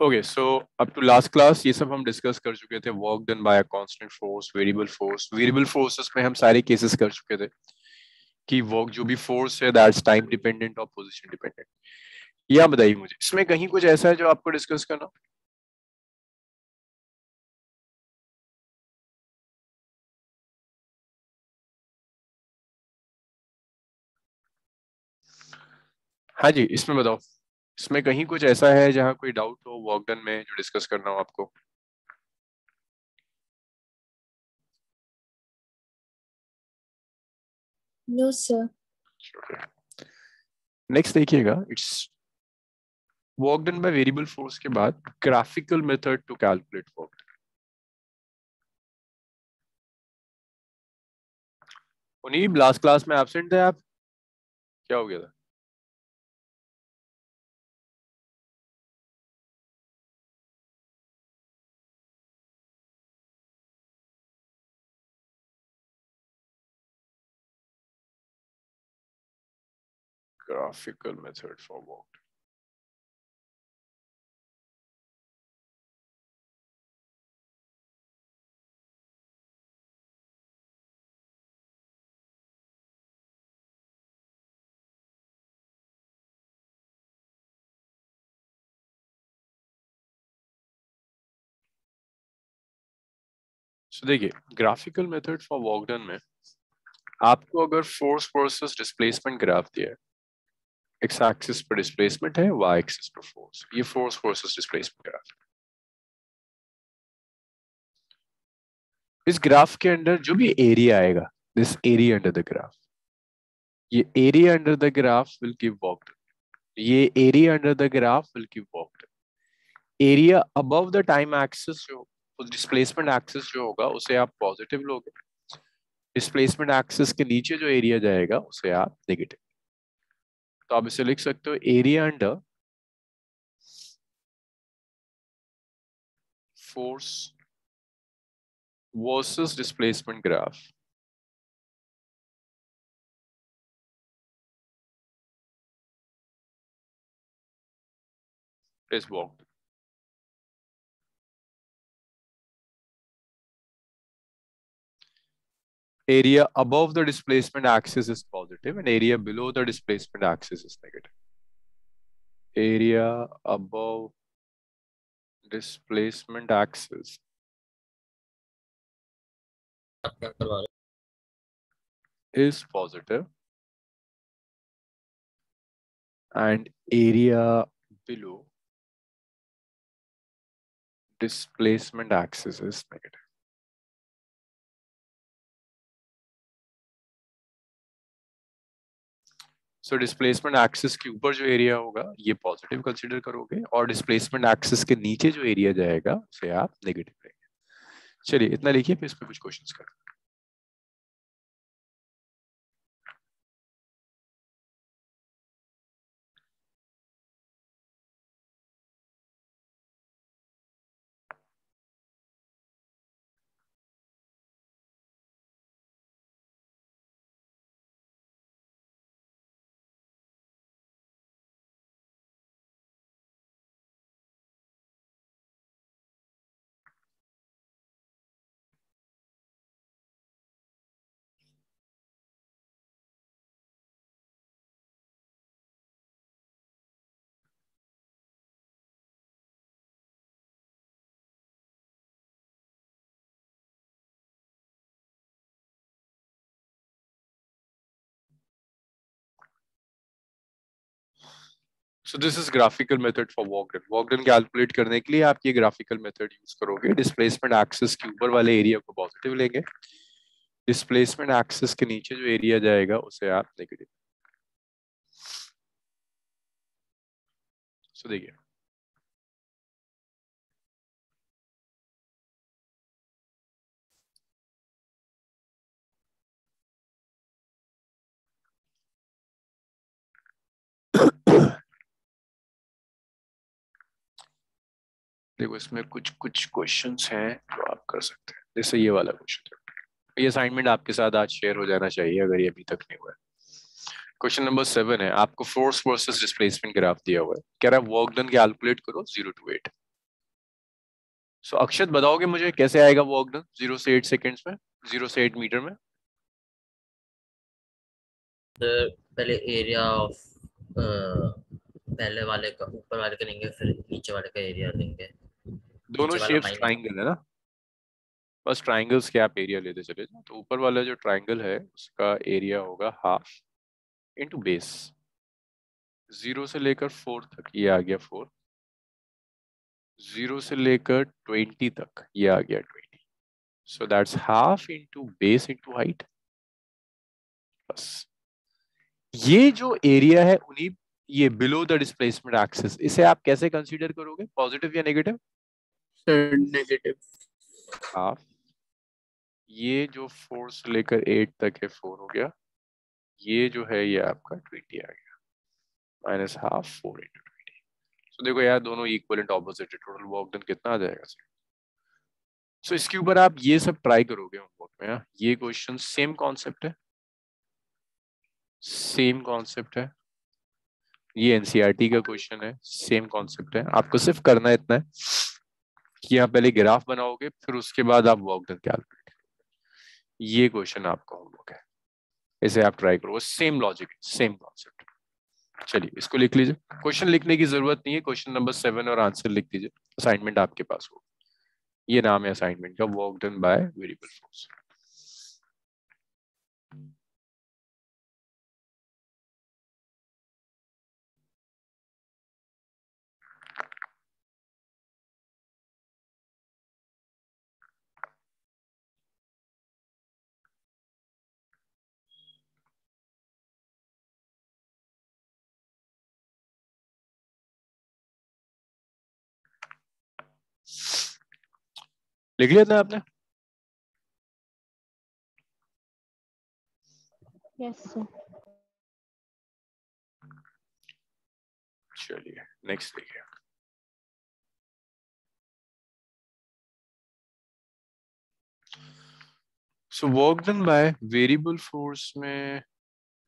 Okay so up to last class ये सब हम डिस्कस कर चुके थे work done by a constant force variable force variable forces में हम सारे केसेस कर चुके थे कि वर्क जो भी फोर्स है दैट्स टाइम डिपेंडेंट और पोजीशन डिपेंडेंट या बताइए मुझे, इसमें कहीं कुछ ऐसा है जो आपको डिस्कस करना? हाँ जी, इसमें बताओ। इसमें कहीं कुछ ऐसा है जहाँ कोई डाउट हो वर्क डन में जो डिस्कस करना हो आपको? नो सर नेक्स्ट देखिएगा it's work done by variable force के बाद graphical method to calculate work last class में एब्सेंट थे आप? क्या हो गया था? Graphical method for work. So, देखिए graphical method for work done में आपको अगर फोर्स वर्सेस डिस्प्लेसमेंट ग्राफ दिया है एक्स एक्सिस पर डिस्प्लेसमेंट है वाई एक्सिस पर फोर्स ये फोर्स वर्सेस डिस्प्लेसमेंट ग्राफ इस ग्राफ के अंदर जो भी एरिया आएगा this area under the graph ये area under the graph will give work ये area under the graph will give work area above the time axis जो डिस्प्लेसमेंट एक्सिस जो होगा, उसे आप पॉजिटिव लोगे। डिस्प्लेसमेंट एक्सिस के नीचे जो एरिया जाएगा, उसे आप नेगेटिव तो आप इसे लिख सकते हो area under force versus displacement graph is walked. Area above the displacement axis is positive and area below the displacement axis is negative. Area above displacement axis is positive and area below displacement axis is negative. So displacement axis के ऊपर जो area होगा, ये positive consider करोगे और displacement axis के नीचे जो एरिया जाएगा उसे आप नेगेटिव लेंगे चलिए, इतना लिखिए, फिर इस पर कुछ क्वेश्चन करें so this is graphical method for work done work done calculate करने के लिए आप ये ग्राफिकल मेथड यूज़ करोगे। डिस्प्लेसमेंट एक्सिस के ऊपर वाले एरिया को पॉजिटिव लेंगे। डिस्प्लेसमेंट एक्सिस के नीचे जो एरिया जाएगा, उसे आप नेगेटिव सो देखिए। देखो इसमें कुछ कुछ क्वेश्चंस हैं जो आप कर सकते हैं। जैसे ये वाला क्वेश्चन ये असाइनमेंट आपके साथ आज शेयर हो जाना चाहिए अगर ये अभी तक नहीं हुआ है। क्वेश्चन नंबर सेवन है। आपको फोर्स वर्सेस डिस्प्लेसमेंट ग्राफ दिया हुआ है। कह रहा है वर्क डन कैलकुलेट करो zero to eight so Akshat, बताओगे मुझे कैसे आएगा वर्क डन ज़ीरो से एट सेकेंड्स में? ज़ीरो से एट मीटर में? पहले एरिया ऑफ़ पहले वाले का, ऊपर वाले का लेंगे, फिर नीचे वाले का एरिया लेंगे दोनों शेप्स ट्रायंगल है ना? बस ट्रायंगल्स के आप एरिया लेते चले जाओ तो ऊपर वाला जो ट्रायंगल है उसका एरिया होगा हाफ़ इनटू बेस ज़ीरो से लेकर फोर तक ये आ गया फोर ज़ीरो से लेकर ट्वेंटी तक ये आ गया twenty so that's half into base into height बस। ये जो एरिया है उन्हीं ये बिलो द डिस्प्लेसमेंट एक्सिस इसे आप कैसे कंसीडर करोगे? पॉजिटिव या नेगेटिव नेगेटिव हाफ़ ये जो फोर से लेकर एट तक है फोर हो गया। ये जो है ये आपका ट्वेंटी आ गया। Minus half four into twenty तो देखो यार दोनों इक्वल एंड ऑपोजिट है। टोटल वर्क डन कितना आ जाएगा सर सो so, इसके ऊपर आप ये सब ट्राई करोगे होमवर्क में हाँ? ये क्वेश्चन सेम कॉन्सेप्ट है। सेम कॉन्सेप्ट है। ये एनसीईआरटी e का क्वेश्चन है। सेम कॉन्सेप्ट है। आपको सिर्फ़ करना है इतना है। कि आप पहले ग्राफ बनाओगे, फिर उसके बाद आप वर्क डन कैलकुलेट ये क्वेश्चन आपका होमवर्क है। इसे आप ट्राई करो। सेम लॉजिक सेम कॉन्सेप्ट चलिए, इसको लिख लीजिए। क्वेश्चन लिखने की ज़रूरत नहीं है। क्वेश्चन नंबर सेवन और आंसर लिख दीजिए। असाइनमेंट आपके पास हो ये नाम है असाइनमेंट का work done by variable force लिख लिया था आपने? यस चलिए नेक्स्ट देखिए। So work done by variable force में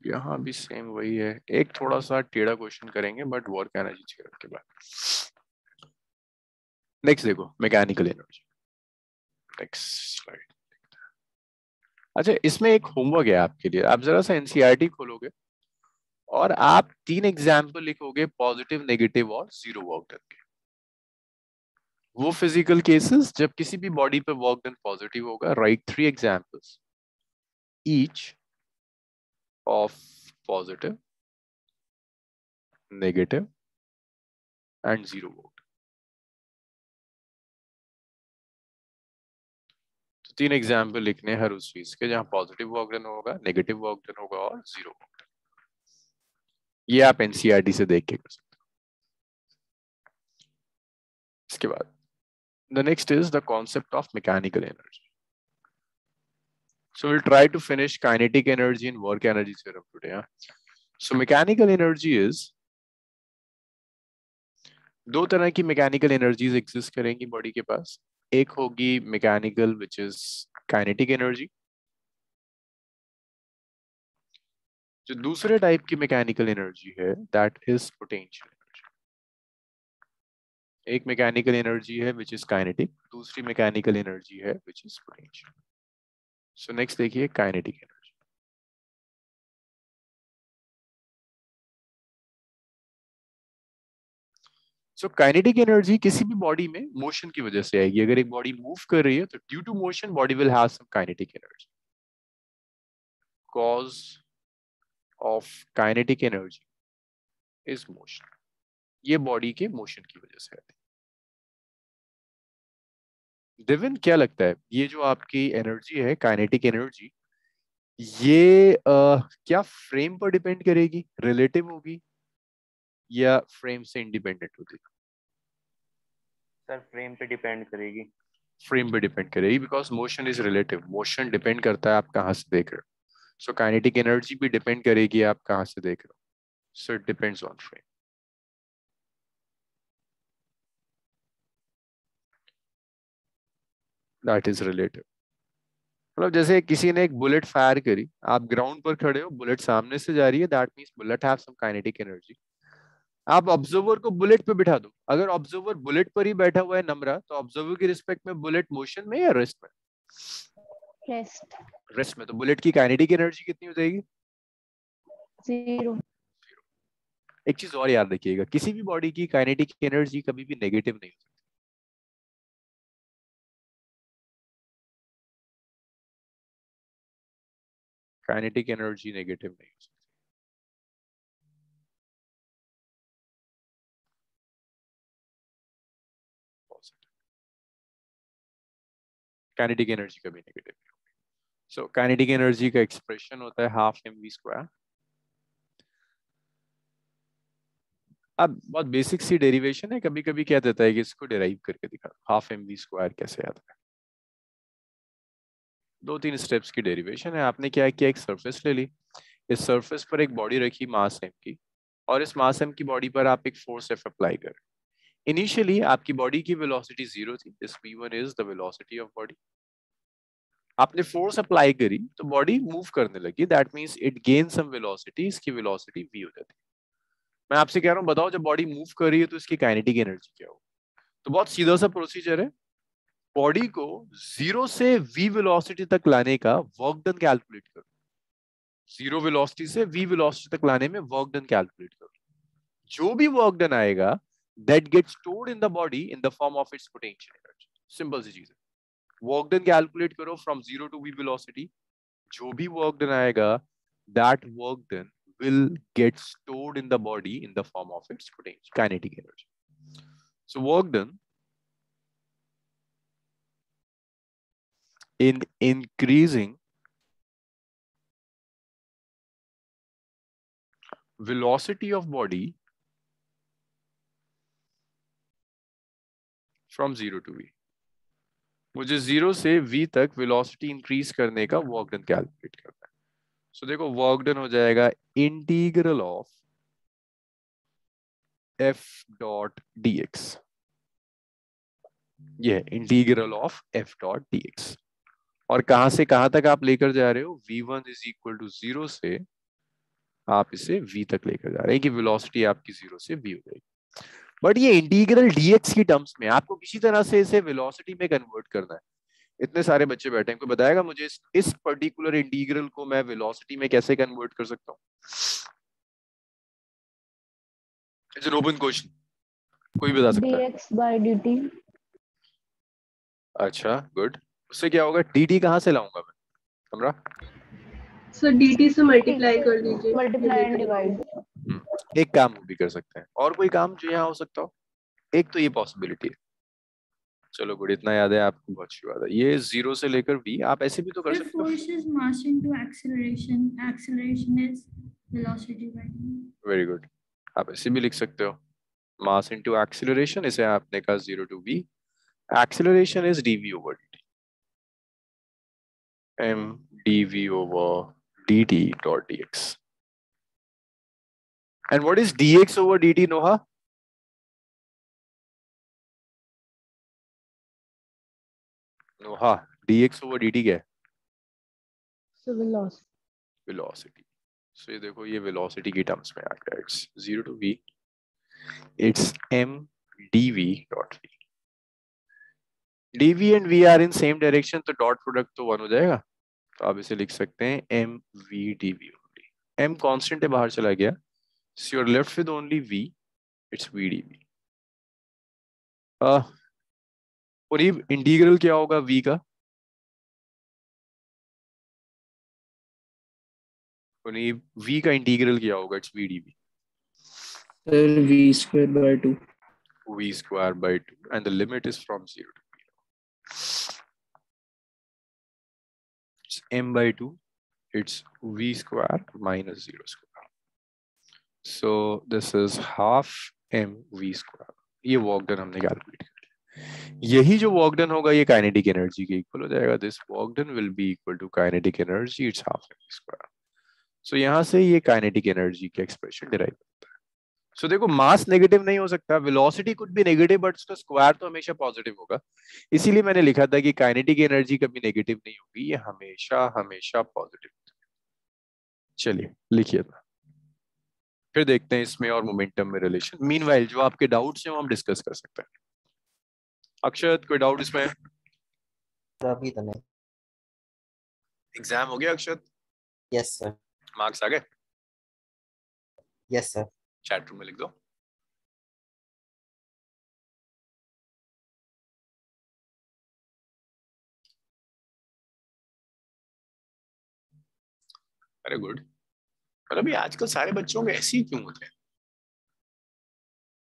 यहाँ भी सेम वही है। एक थोड़ा सा टेढ़ा क्वेश्चन करेंगे बट वर्क एनर्जी के बाद। नेक्स्ट देखो मैकेनिकल एनर्जी नेक्स्ट स्लाइड अच्छा इसमें एक होमवर्क है आपके लिए। आप जरा सा एनसीईआरटी e खोलोगे और आप तीन एग्ज़ाम्पल लिखोगे पॉजिटिव नेगेटिव और ज़ीरो वर्क डन के वो फ़िज़िकल केसेस जब किसी भी बॉडी पे वर्क डन पॉजिटिव होगा right three examples each of positive negative and zero work तीन एग्ज़ाम्पल लिखने हर उस चीज़ के, जहाँ पॉजिटिव वर्क डन होगा नेगेटिव वर्क डन होगा और ज़ीरो ये आप एनसीईआरटी से देख के कर सकते इसके बाद the next is the concept of mechanical energy to finish kinetic energy and work energy theorem today yeah? so, mechanical energy is, दो तरह की मैकेनिकल एनर्जीज एग्जिस्ट करेंगी बॉडी के पास। एक होगी mechanical which is kinetic energy जो दूसरे टाइप की मैकेनिकल एनर्जी है दैट इज़ पोटेंशियल एनर्जी एक मैकेनिकल एनर्जी है विच इज़ काइनेटिक दूसरी मैकेनिकल एनर्जी है which is potential so next देखिए kinetic energy so kinetic energy किसी भी बॉडी में मोशन की वजह से आएगी। अगर एक बॉडी मूव कर रही है तो due to motion body will have some kinetic energy cause of kinetic energy is motion ये बॉडी के मोशन की वजह से आती है। दिविन क्या लगता है? ये जो आपकी एनर्जी है काइनेटिक एनर्जी ये आ, क्या फ्रेम पर डिपेंड करेगी? रिलेटिव होगी? या फ्रेम से इंडिपेंडेंट होती है? सर फ्रेम पे डिपेंड करेगी। फ्रेम पे डिपेंड करेगी because motion is relative motion depend करता है आप कहाँ से देख रहे हो। सो काइनेटिक एनर्जी भी डिपेंड करेगी आप कहाँ से देख रहे हो। So it depends on frame that is relative मतलब जैसे किसी ने एक बुलेट फायर करी आप ग्राउंड पर खड़े हो बुलेट सामने से जा रही है that means bullet have some kinetic energy आप ऑब्जर्वर को बुलेट पे बिठा दो। अगर ऑब्जर्वर बुलेट पर ही बैठा हुआ है नमरा तो ऑब्जर्वर की रिस्पेक्ट में बुलेट मोशन में या रेस्ट में? रेस्ट रेस्ट में तो बुलेट की काइनेटिक एनर्जी कितनी हो जाएगी? ज़ीरो एक चीज़ और याद रखिएगा किसी भी बॉडी की काइनेटिक एनर्जी कभी भी नेगेटिव नहीं हो सकती। काइनेटिक एनर्जी नेगेटिव नहीं हो सकती। काइनेटिक एनर्जी कभी नेगेटिव नहीं होगी सो काइनेटिक एनर्जी का एक्सप्रेशन होता है हाफ़ एम वी स्क्वायर अब बहुत बेसिक सी डेरिवेशन है कभी कभी क्या देता है कि इसको डिराइव करके दिखा। हाफ़ एम वी स्क्वायर कैसे आता है दो तीन स्टेप्स की डेरिवेशन है। आपने क्या किया? एक सरफेस ले ली। इस सरफेस पर एक बॉडी रखी मास एम की और इस मास एम की बॉडी पर आप एक फोर्स एफ़ अप्लाई कर। इनिशियली आपकी बॉडी की वेलोसिटी ज़ीरो थी। This v1 is the velocity of body आपने फोर्स अप्लाई करी तो बॉडी मूव करने लगी। That means it gain some velocity इसकी वेलोसिटी v हो जाती। मैं आपसे कह रहा हूँ, बताओ, जब बॉडी मूव कर रही है तो इसकी काइनेटिक एनर्जी क्या हो तो बहुत सीधा सा प्रोसीजर है। बॉडी को ज़ीरो से v वेलोसिटी तक लाने का वर्क डन कैलकुलेट करो। ज़ीरो वेलोसिटी से v वेलोसिटी तक लाने में वर्क डन कैलकुलेट करो। जो भी वर्क डन आएगा that gets stored in the body in the form of its potential energy simple सी चीज है work done calculate करो from zero to v velocity जो भी work done आएगा that work done will get stored in the body in the form of its potential kinetic energy so work done in increasing velocity of body from zero to V मुझे zero से V तक velocity increase करने का work done calculate करना है। So so, देखो work done हो जाएगा integral of F dot D X ये integral of F dot D X और कहाँ से कहाँ तक आप लेकर जा रहे हो? V one is equal to zero से आप इसे v तक लेकर जा रहे हैं। कि वेलोसिटी आपकी ज़ीरो से v हो जाएगी। बट ये इंटीग्रल dx की टर्म्स में आपको किसी तरह से इसे वेलोसिटी में कन्वर्ट करना है। इतने सारे बच्चे बैठे हैं कोई बताएगा मुझे इस, इस पर्टिकुलर इंटीग्रल को मैं वेलोसिटी में कैसे कन्वर्ट कर सकता हूँ? इट्स एन ओपन क्वेश्चन कोई बता सकता है? dx by dt अच्छा गुड उससे क्या होगा? dt कहाँ से लाऊँगा मैं? हमरा सर dt से मल्टीप्लाई कर दीजिए। multiply and divide एक काम भी कर सकते हैं। और कोई काम जो यहाँ हो सकता हो? एक तो ये पॉसिबिलिटी है। चलो गुड इतना याद है आपको बहुत अच्छी बात है। ये ज़ीरो से लेकर वी आप ऐसे भी तो कर सकते हो. वेरी गुड आप ऐसे भी लिख सकते हो। मास इनटू एक्सीलरेशन इसे आपने कहा zero to V acceleration is DV over dt m dv over dt dot dx and what is dx over dt noha noha dx over dt क्या है so velocity velocity so ये देखो ये velocity की terms में आ गया it's 0 to v it's m dv dot v dv and v are in same direction तो dot product तो one हो जाएगा तो आप इसे लिख सकते हैं m v dv only m constant है बाहर चला गया so you're left with only v it's v dv uh, और ये इंटीग्रल क्या होगा v का और ये v का इंटीग्रल क्या होगा it's v dv Sir, v square by 2. v square by 2 and the limit is from 0 to 0 it's m by 2 it's v square minus 0 square So this is half m v square. ये work done हमने calculate कर यही जो work done होगा, ये kinetic energy के equal हो जाएगा। This work done will be equal to kinetic energy it's half M V square so यहाँ से ये काइनेटिक एनर्जी का एक्सप्रेशन डिराइव होता है। सो देखो मास नेगेटिव नहीं हो सकता वेलोसिटी कुछ भी नेगेटिव बट उसका स्क्वायर तो हमेशा पॉजिटिव होगा। इसीलिए मैंने लिखा था कि काइनेटिक एनर्जी कभी नेगेटिव नहीं होगी, ये हमेशा हमेशा पॉजिटिव चलिए, लिखिए था फिर देखते हैं इसमें और मोमेंटम में रिलेशन मीनवाइल जो आपके डाउट्स हैं वो हम डिस्कस कर सकते हैं। अक्षत कोई डाउट इसमें? अभी तो नहीं। एग्ज़ाम हो गया अक्षत? यस सर मार्क्स आ गए? यस सर चैट रूम में लिख दो। अरे गुड पर अभी आजकल सारे बच्चों के ऐसे ही क्यों होते हैं?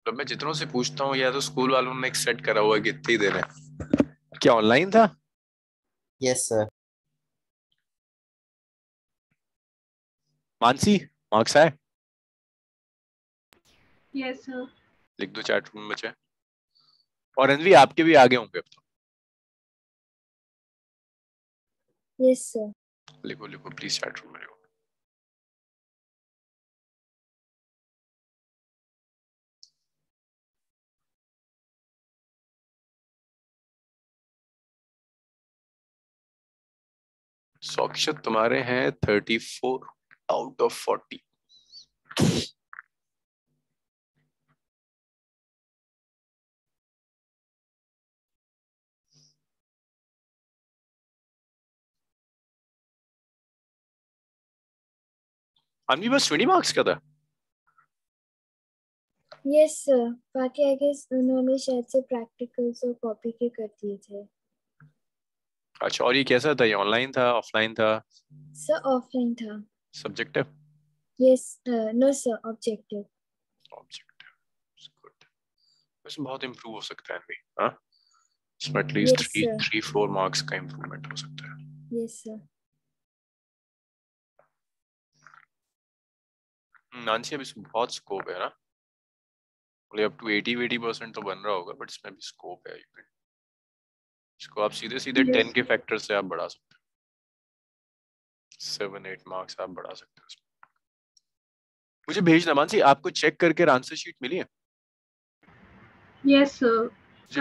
तो मैं जितनों से पूछता हूँ या तो स्कूल वालों ने एक सेट करा हुआ है कि इतने ही है। क्या ऑनलाइन था? यस सर मानसी मार्क्स आए? यस सर लिख दो चैट रूम में बच्चे। और अनवी आपके भी आगे होंगे अब तो। यस सर लिखो लिखो प्लीज़ चैट रूम में लिखो तुम्हारे हैं thirty four out of forty Anvi बस ट्वेंटी मार्क्स का था? यस सर बाकी आई गेस उन्होंने शायद से प्रैक्टिकल्स और कॉपी के कर दिए थे। अच्छा और ये कैसा था? ये ऑनलाइन था ऑफलाइन था? सर ऑफलाइन था। Subjective yes no sir objective objective good इसमें बहुत इम्प्रूव हो सकता है अनवी हाँ? इसमें at least Yes, three sir. Three four marks का इम्प्रूवमेंट हो सकता है। यस सर नानसी अब इसमें बहुत स्कोप है ना? मतलब अप टू 80 80 परसेंट तो बन रहा होगा बट इसमें भी स्कोप है you can- इसको आप सीधे सीधे Yes. के फैक्टर से आप बढ़ा सकते हो। सेवन एट मार्क्स आप बढ़ा सकते हो मुझे भेजना मानसी आपको चेक करके आंसर शीट मिली है? यस सर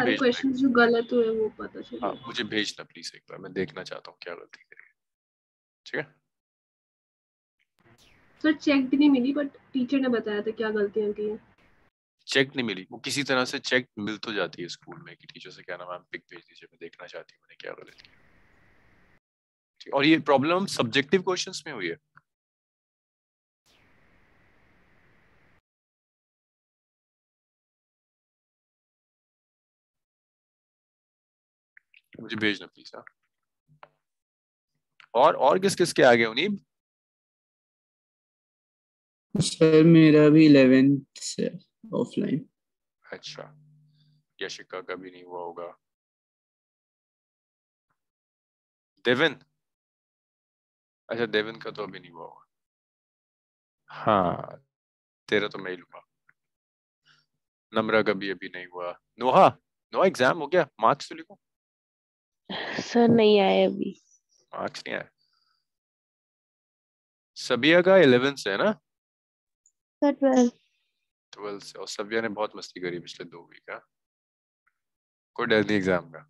भेजना। जो गलत हुए वो पता चले। हाँ मुझे भेजना प्लीज़ एक बार मैं देखना चाहता हूँ क्या गलती करी ठीक है? सर चेक नहीं मिली बट टीचर ने बताया था क्या गलतियाँ की हैं चेक नहीं मिली। वो किसी तरह से चेक मिल तो जाती है स्कूल में कि टीचर से क्या नाम मैम पिक भेज दीजिए मैं देखना चाहती हूँ क्या गलती की ठीक, और ये प्रॉब्लम सब्जेक्टिव क्वेश्चंस में हुई है। मुझे भेजना प्लीज़ हाँ। और और किस किस के आगे उनीब सर मेरा भी इलेवेंथ ऑफलाइन अच्छा यशिका का भी नहीं हुआ होगा देवन अच्छा देवन का तो अभी नहीं हुआ होगा हाँ तेरा तो मैं ही लूँगा नम्रा का भी अभी नहीं हुआ नोहा नोहा एग्ज़ाम हो गया मार्क्स तो लिखो सर नहीं आए अभी मार्क्स नहीं आए सबिया का इलेवन से है ना सर ट्वेल्थ ट्वेल्थ से, और सबिया ने बहुत मस्ती करी पिछले दो वीक का कोई डर नहीं एग्ज़ाम का।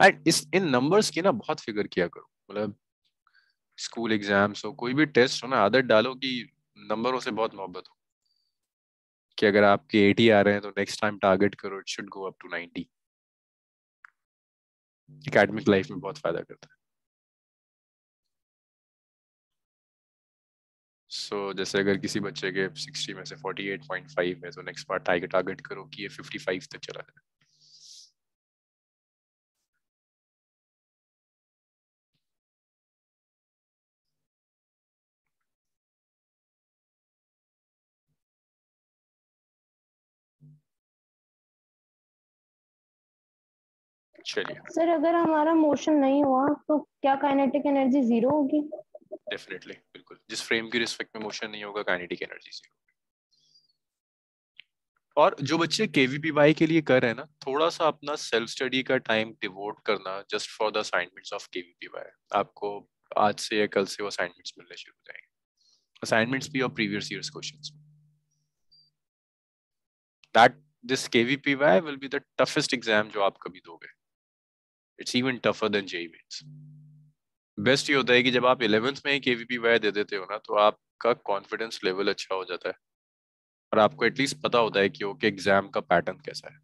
एंड इस, इन नंबर्स की ना बहुत फिगर किया करो। मतलब स्कूल एग्ज़ाम्स हो, कोई भी टेस्ट हो ना, आदत डालो कि नंबरों से बहुत मोहब्बत हो। कि अगर आपके 80 आ रहे हैं तो नेक्स्ट टाइम टारगेट करो it should go up to 90 academic life में बहुत फ़ायदा करता है। सो so, जैसे अगर किसी बच्चे के 60 में से 48.5 है तो नेक्स्ट बार टारगेट टारगेट करो कि ये 55 तक चला जाए। चलिए। सर अगर हमारा मोशन नहीं हुआ तो क्या काइनेटिक एनर्जी ज़ीरो होगी? डेफिनेटली बिल्कुल। जिस फ्रेम की रिस्पेक्ट में मोशन नहीं होगा काइनेटिक एनर्जी ज़ीरो और जो बच्चे केवीपीवाई के लिए कर रहे हैं ना थोड़ा सा अपना सेल्फ स्टडी का टाइम डिवोट करना just for the assignments of KVPY आपको आज से या कल से वो असाइनमेंट्स मिलने शुरू हो जाएँगे। असाइनमेंट्स भी और previous years questions that this KVPY will be the toughest exam जो आप कभी दोगे। It's even tougher than JEE Mains best ये होता है कि जब आप इलेवेंथ में ही केवीपी वाई दे देते हो ना तो आपका कॉन्फिडेंस लेवल अच्छा हो जाता है। और आपको एटलीस्ट पता होता है कि ओके एग्ज़ाम का पैटर्न कैसा है।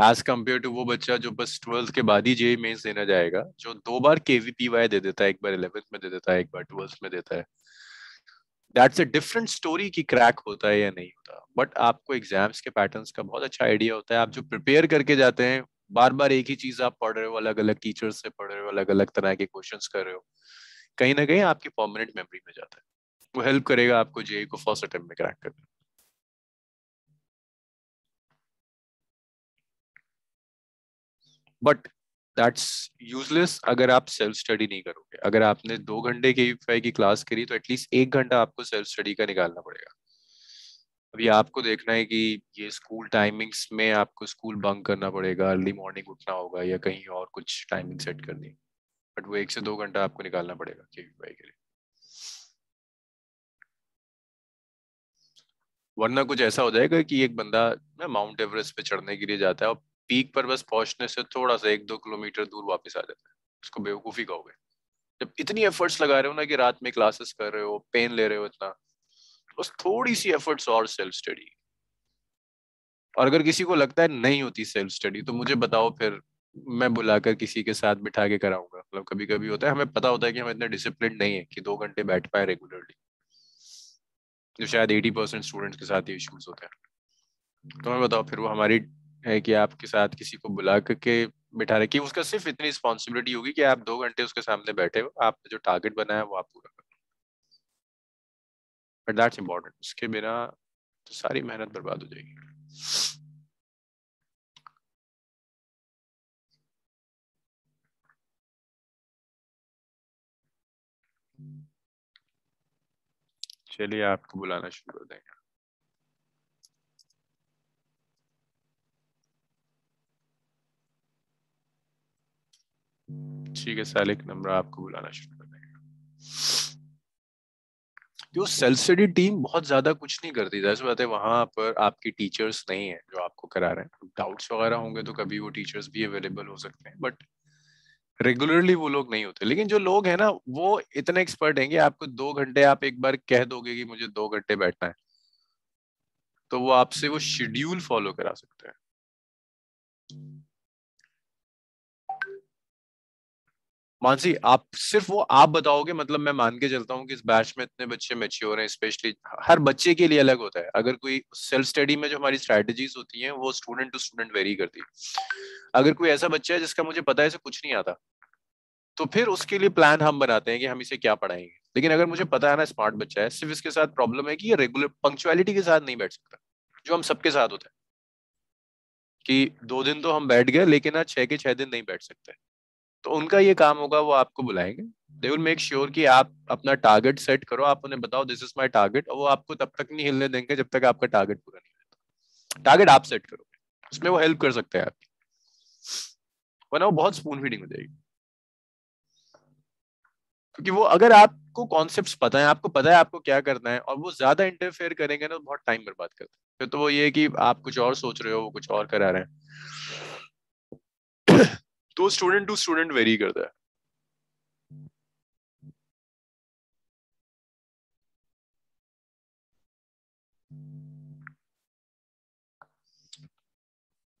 एज कंपेयर टू वो बच्चा जो बस ट्वेल्थ के बाद ही जे मेन्स देना जाएगा, जो दो बार केवीपी वाई दे देता है, एक बार इलेवेंथ में दे देता है, एक बार ट्वेल्थ में देता है। दैट्स अ डिफरेंट स्टोरी की क्रैक होता है या नहीं होता। बट आपको एग्ज़ाम्स के पैटर्न्स का बहुत अच्छा आइडिया होता है। आप जो प्रिपेयर करके जाते हैं बार बार एक ही चीज़ आप पढ़ रहे हो अलग अलग टीचर्स से पढ़ रहे हो अलग अलग तरह के क्वेश्चन कर रहे हो, कहीं ना कहीं आपकी परमानेंट मेमोरी में जाता है। वो हेल्प करेगा आपको जे को फ़र्स्ट अटेम्प्ट में क्रैक करने। बट दैट्स यूजलेस अगर आप सेल्फ स्टडी नहीं करोगे। अगर आपने दो घंटे की की क्लास करी तो एटलीस्ट एक घंटा आपको सेल्फ स्टडी का निकालना पड़ेगा। अभी आपको देखना है कि ये स्कूल टाइमिंग्स में आपको स्कूल बंक करना पड़ेगा अर्ली मॉर्निंग उठना होगा या कहीं और कुछ टाइमिंग सेट करनी बट वो एक से दो घंटा आपको निकालना पड़ेगा के के लिए। वरना कुछ ऐसा हो जाएगा कि एक बंदा ना माउंट एवरेस्ट पे चढ़ने के लिए जाता है और पीक पर बस पहुँचने से थोड़ा सा एक दो किलोमीटर दूर वापस आ जाता है। उसको बेवकूफ़ी कहोगे। जब इतनी एफर्ट्स लगा रहे हो ना कि रात में क्लासेस कर रहे हो पेन ले रहे हो इतना बस थोड़ी सी एफर्ट्स और सेल्फ स्टडी और अगर किसी को लगता है नहीं होती सेल्फ स्टडी तो मुझे बताओ, फिर मैं बुलाकर किसी के साथ बिठा के कराऊँगा। मतलब कभी कभी होता है, हमें पता होता है कि हम इतने डिसिप्लिन नहीं है कि दो घंटे बैठ पाए रेगुलरली जो शायद एटी परसेंट स्टूडेंट्स के साथ ये इश्यूज़ होते हैं। तो हमें बताओ, फिर वो हमारी है कि आपके साथ किसी को बुला करके बिठा रहे कि उसका सिर्फ़ इतनी रिस्पॉन्सिबिलिटी होगी कि आप दो घंटे उसके सामने बैठे हो, आपने जो टारगेट बनाया वो आप पूरा करो। बट दैट्स इम्पोर्टेंट उसके बिना तो सारी मेहनत बर्बाद हो जाएगी। चलिए आपको बुलाना शुरू कर देंगे। ठीक है सालिक नंबर आपको बुलाना शुरू कर देंगे। जो सेल्फ स्टडी टीम बहुत ज़्यादा कुछ नहीं करती। जैसे बात है, वहाँ पर आपकी टीचर्स नहीं है जो आपको करा रहे हैं। डाउट्स वगैरह होंगे तो कभी वो टीचर्स भी अवेलेबल हो सकते हैं बट रेगुलरली वो लोग नहीं होते। लेकिन जो लोग हैं ना, वो इतने एक्सपर्ट हैं कि आपको दो घंटे आप एक बार कह दोगे कि मुझे दो घंटे बैठना है तो वो आपसे वो शेड्यूल फॉलो करा सकते हैं। मानसी, आप सिर्फ़ वो आप बताओगे मतलब मैं मान के चलता हूँ कि इस बैच में इतने बच्चे मेच्योर हैं स्पेशली हर बच्चे के लिए अलग होता है। अगर कोई सेल्फ स्टडी में जो हमारी स्ट्रेटजीज होती हैं, वो स्टूडेंट टू स्टूडेंट वेरी करती है। अगर कोई ऐसा बच्चा है जिसका मुझे पता है इसे कुछ नहीं आता तो फिर उसके लिए प्लान हम बनाते हैं कि हम इसे क्या पढ़ाएँगे। लेकिन अगर मुझे पता है ना स्मार्ट बच्चा है, सिर्फ़ इसके साथ प्रॉब्लम है कि ये रेगुलर पंक्चुअलिटी के साथ नहीं बैठ सकता, जो हम सबके साथ होता है। कि दो दिन तो हम बैठ गए, लेकिन आज छह के छह दिन नहीं बैठ सकते। तो उनका ये काम होगा, वो आपको बुलाएँगे। दे विल मेक श्योर कि आप अपना टारगेट सेट करो, आप उन्हें बताओ दिस इज़ माई टारगेट और वो आपको तब तक नहीं हिलने देंगे जब तक आपका टारगेट पूरा नहीं होता। टारगेट आप सेट करोगे। उसमें वो हेल्प कर सकते हैं आपकी वरना वो बहुत स्पून फीडिंग हो जाएगी। क्योंकि वो अगर आपको कॉन्सेप्ट्स पता है, आपको पता है आपको क्या करना है और वो ज़्यादा इंटरफेयर करेंगे ना तो बहुत टाइम बर्बाद करते हैं। फिर तो वो ये कि आप कुछ और सोच रहे हो, वो कुछ और करा रहे हैं। तो स्टूडेंट टू स्टूडेंट वेरी करता है.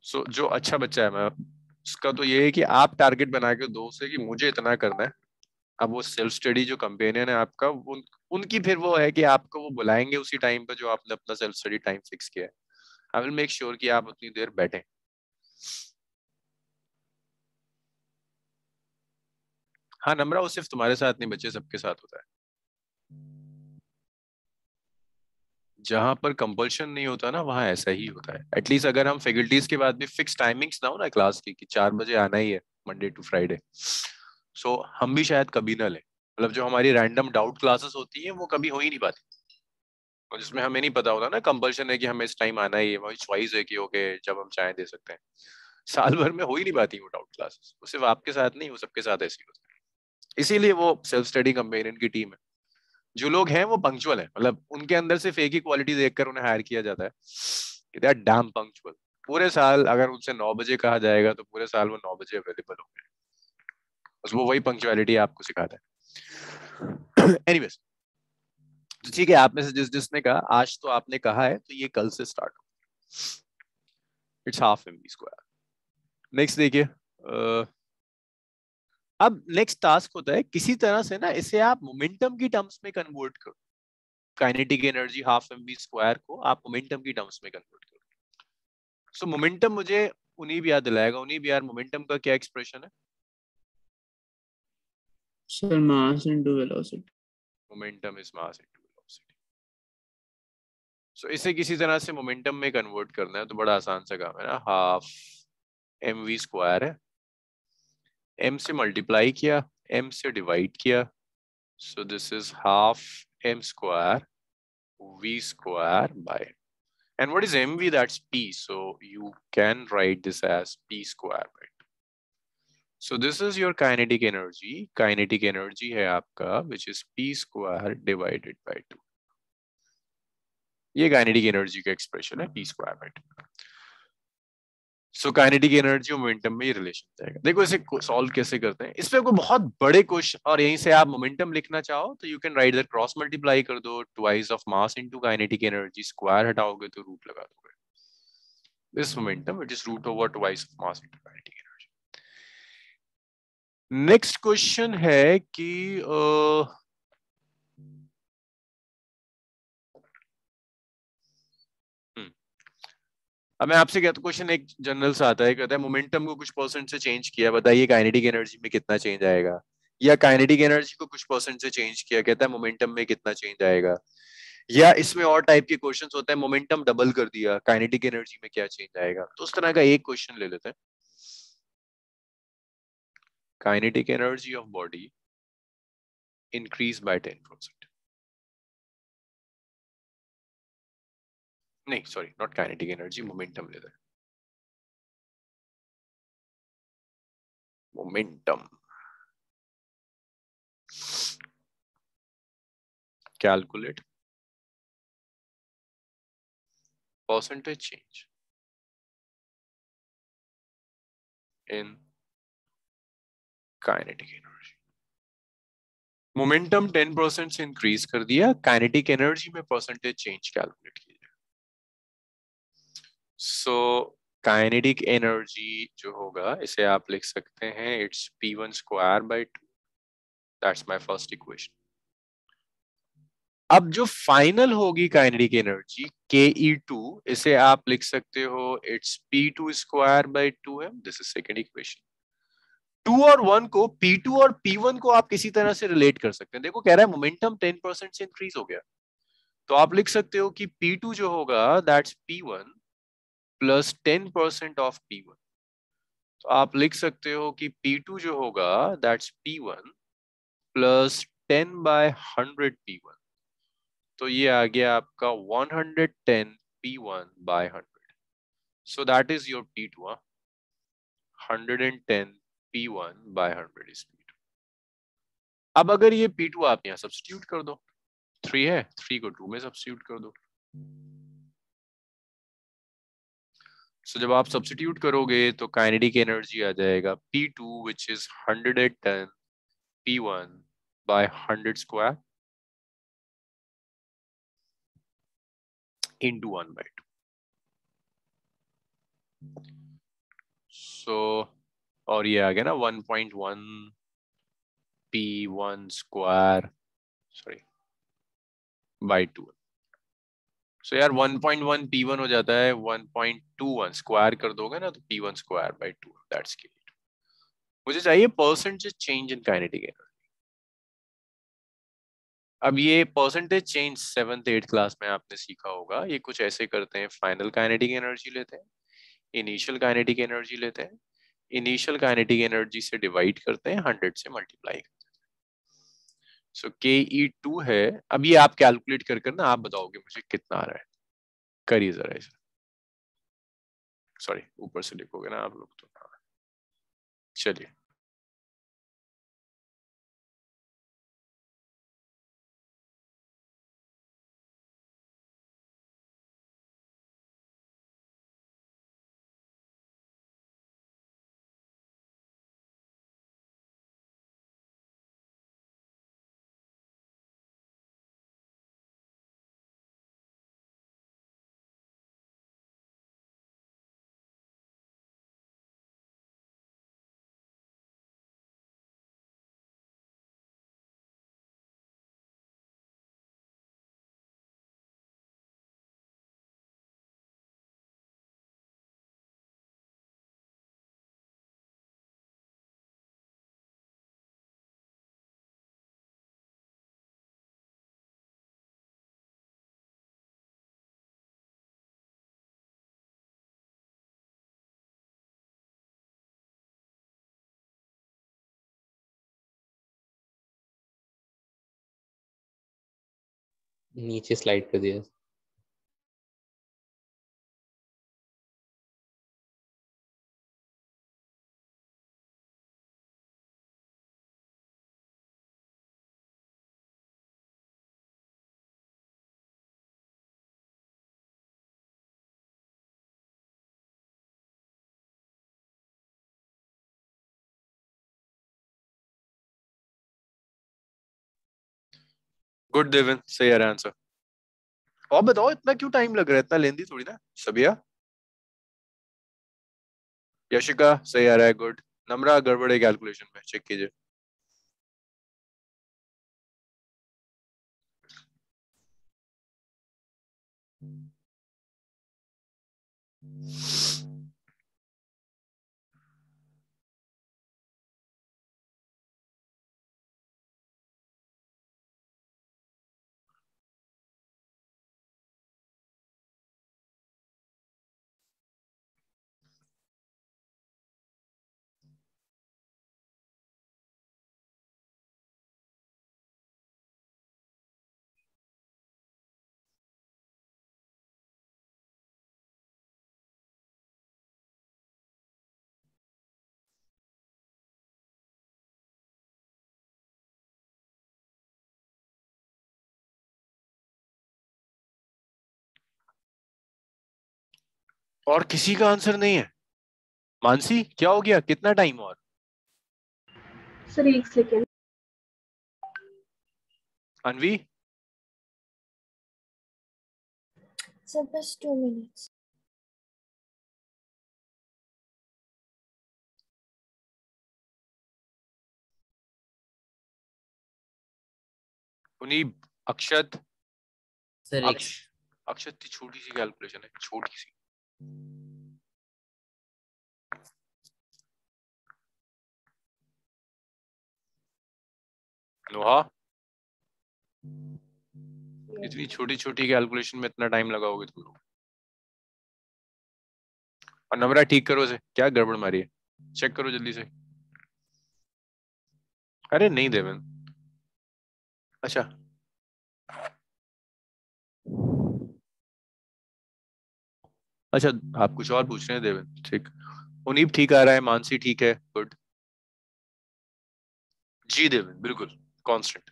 सो so, जो अच्छा बच्चा है मैं उसका तो ये है कि आप टारगेट बना के दो से कि मुझे इतना करना है। अब वो सेल्फ स्टडी जो कंपेनियन है आपका उन, उनकी फिर वो है कि आपको वो बुलाएँगे उसी टाइम पर जो आपने अपना सेल्फ स्टडी टाइम फिक्स किया है। आई विल मेक श्योर कि आप उतनी देर बैठे। हाँ नम्रा, वो सिर्फ़ तुम्हारे साथ नहीं बच्चे सबके साथ होता है। जहाँ पर कंपल्शन नहीं होता ना, वहाँ ऐसा ही होता है। एटलीस्ट अगर हम फैकल्टीज के बाद भी फिक्स टाइमिंग्स ना हो ना क्लास की, कि चार बजे आना ही है मंडे टू फ्राइडे सो हम भी शायद कभी ना लें। मतलब जो हमारी रैंडम डाउट क्लासेस होती हैं, वो कभी हो ही नहीं पाती। और जिसमें हमें नहीं पता होता ना कंपल्शन है कि हमें इस टाइम आना ही है, वही चॉइस है कि ओके जब हम चाहे दे सकते हैं। साल भर में हो ही नहीं पाती वो डाउट क्लासेस वो सिर्फ़ आपके साथ नहीं, वो सबके साथ ऐसी होती है। इसीलिए वो सेल्फ स्टडी कंपेनियन की टीम है। जो लोग हैं, वो पंक्चुअल है। मतलब उनके अंदर सिर्फ़ एक ही क्वालिटी देखकर उन्हें हायर किया जाता है। दे आर डैम पंक्चुअल पूरे साल अगर उनसे नौ बजे कहा जाएगा तो पूरे साल वो नौ बजे अवेलेबल होंगे। बस वो वही पंक्चुअलिटी आपको सिखाता है। एनीवेज तो ठीक है आप में से जिस जिसने कहा, आज तो आपने कहा है तो ये कल से स्टार्ट हो it's half M B square next देखिए अब नेक्स्ट टास्क होता है किसी तरह से ना इसे आप मोमेंटम की टर्म्स में कन्वर्ट करो। Kinetic energy half M B square को आप मोमेंटम की टर्म्स में कन्वर्ट करो। सो मोमेंटम मुझे उन्हीं भी याद दिलाएगा। उन्हीं भी यार मोमेंटम का क्या एक्सप्रेशन है? Sir mass into velocity momentum is mass into velocity so इसे किसी तरह से मोमेंटम में कन्वर्ट करना है तो बड़ा आसान सा काम है ना। हाफ़ एम वी स्क्वायर है। एम से मल्टीप्लाई किया एम से डिवाइड किया so this is half m square v square by and what is mv that's p so you can write this as p square by 2 so this is your kinetic energy kinetic energy है आपका which is p square divided by 2 ये kinetic energy का expression है p square by 2 so kinetic energy और momentum में ये relation जाएगा। देखो इसे सॉल्व कैसे करते हैं? इस पे कोई बहुत बड़े क्वेश्चन और यहीं से आप मोमेंटम लिखना चाहो तो you can write that cross multiply कर दो twice of mass into kinetic energy square हटाओगे तो रूट लगा दोगे। This momentum it is root over twice of mass into kinetic energy next question है कि uh, अब मैं आपसे कहता क्वेश्चन एक जनरल सा आता है, कहता है मोमेंटम को कुछ परसेंट से चेंज किया, बताइए काइनेटिक एनर्जी में कितना चेंज आएगा? या काइनेटिक एनर्जी को कुछ परसेंट से चेंज किया, कहता है मोमेंटम में कितना चेंज आएगा? या इसमें और टाइप के क्वेश्चंस होते हैं मोमेंटम डबल कर दिया काइनेटिक एनर्जी में क्या चेंज आएगा? तो उस तरह का एक क्वेश्चन ले लेते हैं। Kinetic energy of body increase by ten percent नहीं sorry not kinetic energy momentum लेते हैं momentum calculate percentage change in kinetic energy. Momentum 10 percent से इंक्रीज कर दिया काइनेटिक एनर्जी में percentage change calculate so kinetic energy जो होगा, इसे आप लिख सकते हैं it's p one square by two that's my first equation अब जो फाइनल होगी काइनेटिक एनर्जी के ई टू इसे आप लिख सकते हो it's p two square by two m this is second equation two और वन को पी टू और पी वन को आप किसी तरह से रिलेट कर सकते हैं। देखो, कह रहा है मोमेंटम टेन परसेंट से इंक्रीज हो गया। तो आप लिख सकते हो कि पी टू जो होगा that's p one plus ten percent of p one तो आप लिख सकते हो कि पी टू जो होगा that's p one plus ten by hundred p one तो ये आ गया आपका 110 p1 by 100 so that is your p2 huh? 110 p1 by 100 is p2 अब अगर ये पी टू आप यहाँ सब्स्टिट्यूट कर दो थ्री है थ्री को टू में सब्स्टिट्यूट कर दो. सो जब आप सब्सिट्यूट करोगे तो काइनेटिक एनर्जी आ जाएगा P2 two which is hundred add ten p one by hundred square into one by two so और ये आ गया ना one point one p one square sorry by two so यार 1.1 p1 हो जाता है 1.21 स्क्वायर कर दोगे ना तो p1 स्क्वायर by 2 दैट्स के मुझे चाहिए percentage change in kinetic energy अब ये percentage change seventh eight class में आपने सीखा होगा, ये कुछ ऐसे करते हैं फाइनल काइनेटिक एनर्जी लेते हैं इनिशियल काइनेटिक एनर्जी लेते हैं इनिशियल काइनेटिक एनर्जी से डिवाइड करते हैं हंड्रेड से मल्टीप्लाई करते हैं। सो के ई टू है। अब ये आप कैलकुलेट कर कर ना, आप बताओगे मुझे कितना आ रहा है। करिए जरा इसे। सॉरी ऊपर से लिखोगे ना आप लोग तो। चलिए। नीचे स्लाइड कर दिया। गुड देवन सही है आंसर और बताओ, इतना क्यों टाइम लग रहा है? इतना लेंदी थोड़ी ना? सबिया? यशिका, सही आ रहा है गुड नम्रा, गड़बड़े कैलकुलेशन में. चेक कीजिए. और किसी का आंसर नहीं है। मानसी क्या हो गया? कितना टाइम और? सर एक सेकेंड अनवी? सर बस टू मिनट्स उन्हीं अक्षत? सर अक्षत की छोटी सी कैलकुलेशन है छोटी सी। नोहा इतनी छोटी छोटी कैलकुलेशन में इतना टाइम लगाओगे तुम लोग। और नंबरा ठीक करो से क्या गड़बड़ मारी है? चेक करो जल्दी से। अरे नहीं देवन अच्छा। अच्छा आप कुछ और पूछ रहे हैं देवन ठीक। उनीब ठीक आ रहा है, मानसी ठीक है, गुड। जी देवन बिल्कुल कांस्टेंट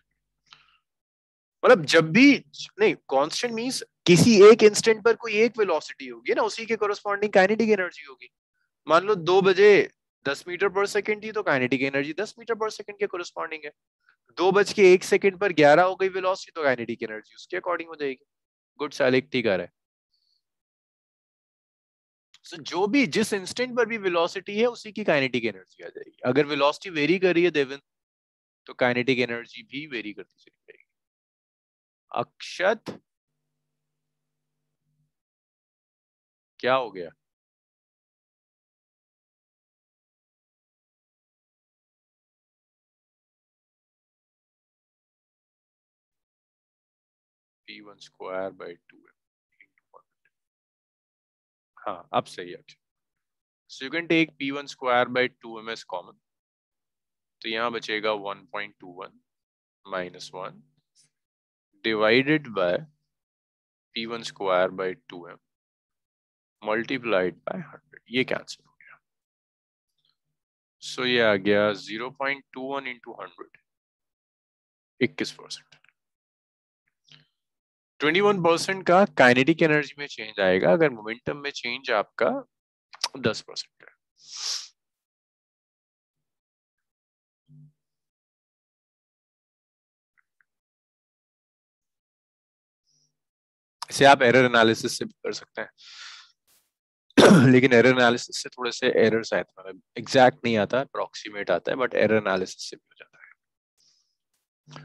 मतलब जब भी, नहीं कांस्टेंट मींस किसी एक इंस्टेंट पर कोई एक वेलोसिटी होगी ना, उसी के कोरोस्पॉन्डिंग काइनेटिक एनर्जी होगी। मान लो दो बजे दस मीटर पर सेकंड थी तो काइनेटिक एनर्जी दस मीटर पर सेकंड के कोरोस्पॉन्डिंग है। दो बज के एक सेकंड पर ग्यारह हो गई वेलोसिटी तो काइनेटिक एनर्जी उसके अकॉर्डिंग हो जाएगी। गुड, सालिक, ठीक आ रहा है। So, जो भी जिस इंस्टेंट पर भी वेलोसिटी है उसी की काइनेटिक एनर्जी आ जाएगी। अगर वेलोसिटी वेरी कर रही है देवन तो काइनेटिक एनर्जी भी वेरी करती चली जाएगी। अक्षत क्या हो गया? P one square by two हाँ अब सही है so you can take p one square by two m as common तो यहाँ बचेगा one point two one minus one divided by p one square by two m multiplied by hundred ये cancel हो गया। सो ये आ गया zero point two one into hundred इक्कीस परसेंट। ट्वेंटी वन परसेंट का काइनेटिक एनर्जी में चेंज आएगा, अगर मोमेंटम में चेंज आपका दस परसेंट है। इसे आप एरर एनालिसिस से भी कर सकते हैं। लेकिन एरर एनालिसिस से थोड़े से एरर्स आए मतलब एग्जैक्ट नहीं आता अप्रोक्सीमेट आता है बट एरर एनालिसिस से भी हो जाता है।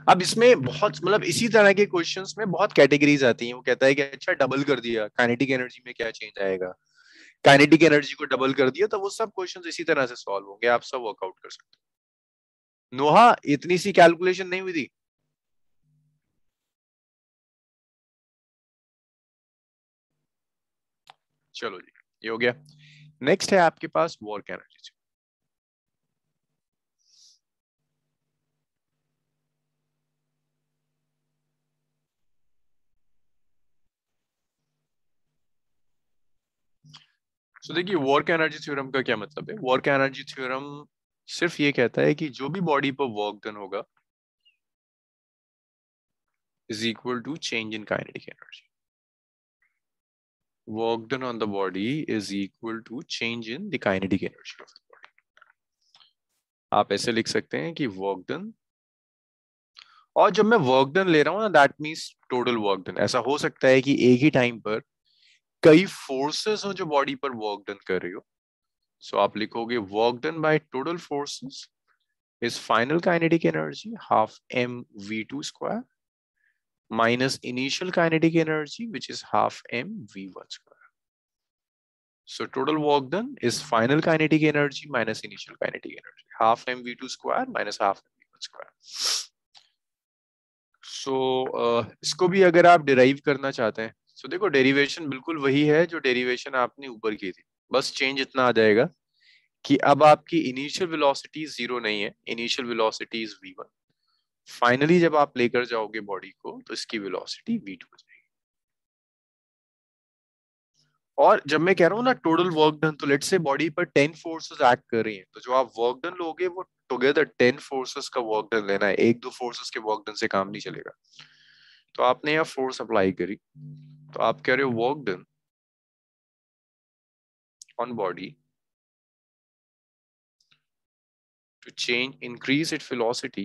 अब इसमें बहुत मतलब इसी तरह के क्वेश्चंस में बहुत कैटेगरीज आती हैं। वो कहता है कि अच्छा डबल कर दिया। काइनेटिक एनर्जी में क्या चेंज आएगा? काइनेटिक एनर्जी को डबल कर दिया तो वो सब क्वेश्चंस इसी तरह से सॉल्व होंगे। आप सब वर्कआउट कर सकते हो। नोहा, इतनी सी कैलकुलेशन नहीं हुई थी? चलो जी, ये हो गया। नेक्स्ट है आपके पास वर्क एनर्जी सो देखिए वर्क एनर्जी थ्योरम का क्या मतलब है वर्क एनर्जी थ्योरम सिर्फ़ ये कहता है कि जो भी बॉडी पर वर्क डन होगा, is equal to change in kinetic energy. Work done on the body is equal to change in the kinetic energy of the body. आप ऐसे लिख सकते हैं कि वर्क डन और जब मैं वर्क डन ले रहा हूँ ना that means total work done ऐसा हो सकता है कि एक ही टाइम पर कई फोर्सेस हों जो बॉडी पर वर्क डन कर रही हो। सो so, आप लिखोगे work done by total forces is final kinetic energy half m v two square minus initial kinetic energy which is half m v one square so total work done is final kinetic energy minus initial kinetic energy half m v two square minus half m v one square so इसको भी अगर आप derive करना चाहते हैं तो so देखो derivation बिल्कुल वही है जो डेरिवेशन आपने ऊपर की थी। बस चेंज इतना आ जाएगा कि अब आपकी इनिशियल वेलोसिटी ज़ीरो नहीं है initial velocity is v1 finally जब आप लेकर जाओगे बॉडी को तो इसकी वेलोसिटी v2 हो जाएगी। और जब मैं कह रहा हूँ ना टोटल वर्क डन तो लेट से बॉडी पर टेन फोर्सेस एक्ट कर रही हैं तो जो आप वर्क डन लोगे, वो टुगेदर टेन फोर्सेस का वर्क डन लेना है। एक दो फोर्सेस के वर्क डन से काम नहीं चलेगा। तो आपने यहाँ फोर्स अप्लाई करी। तो आप कह रहे हो work done on body to change, increase its velocity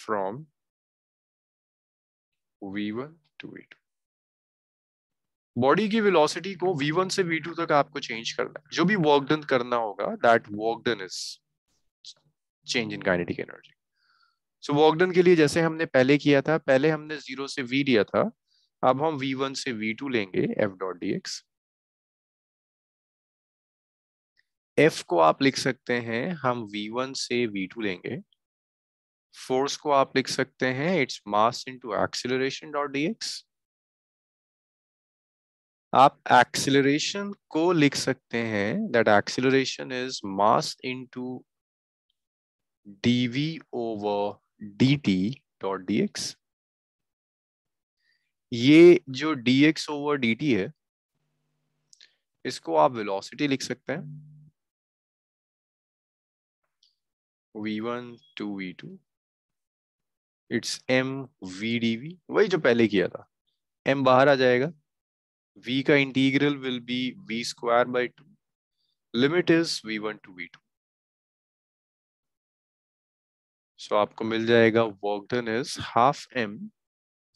from v1 to v2 body की वेलोसिटी को v1 से v2 तक आपको चेंज करना है। जो भी वर्क डन करना होगा that work done is change in kinetic energy so work done के लिए जैसे हमने पहले किया था, पहले हमने ज़ीरो से v लिया था, अब हम v1 से v2 लेंगे, f डॉट dx f को आप लिख सकते हैं, हम v1 से v2 लेंगे। फोर्स को आप लिख सकते हैं it's mass into acceleration dot dx आप एक्सीलरेशन को लिख सकते हैं that acceleration is mass into dv over dt dot dx. ये जो dx over dt है, इसको आप वेलोसिटी लिख सकते हैं। V1 to v2 it's m v dv. वही जो पहले किया था। m बाहर आ जाएगा। V का integral will be v square by two limit is v1 to v2 so so, आपको मिल जाएगा work done is half m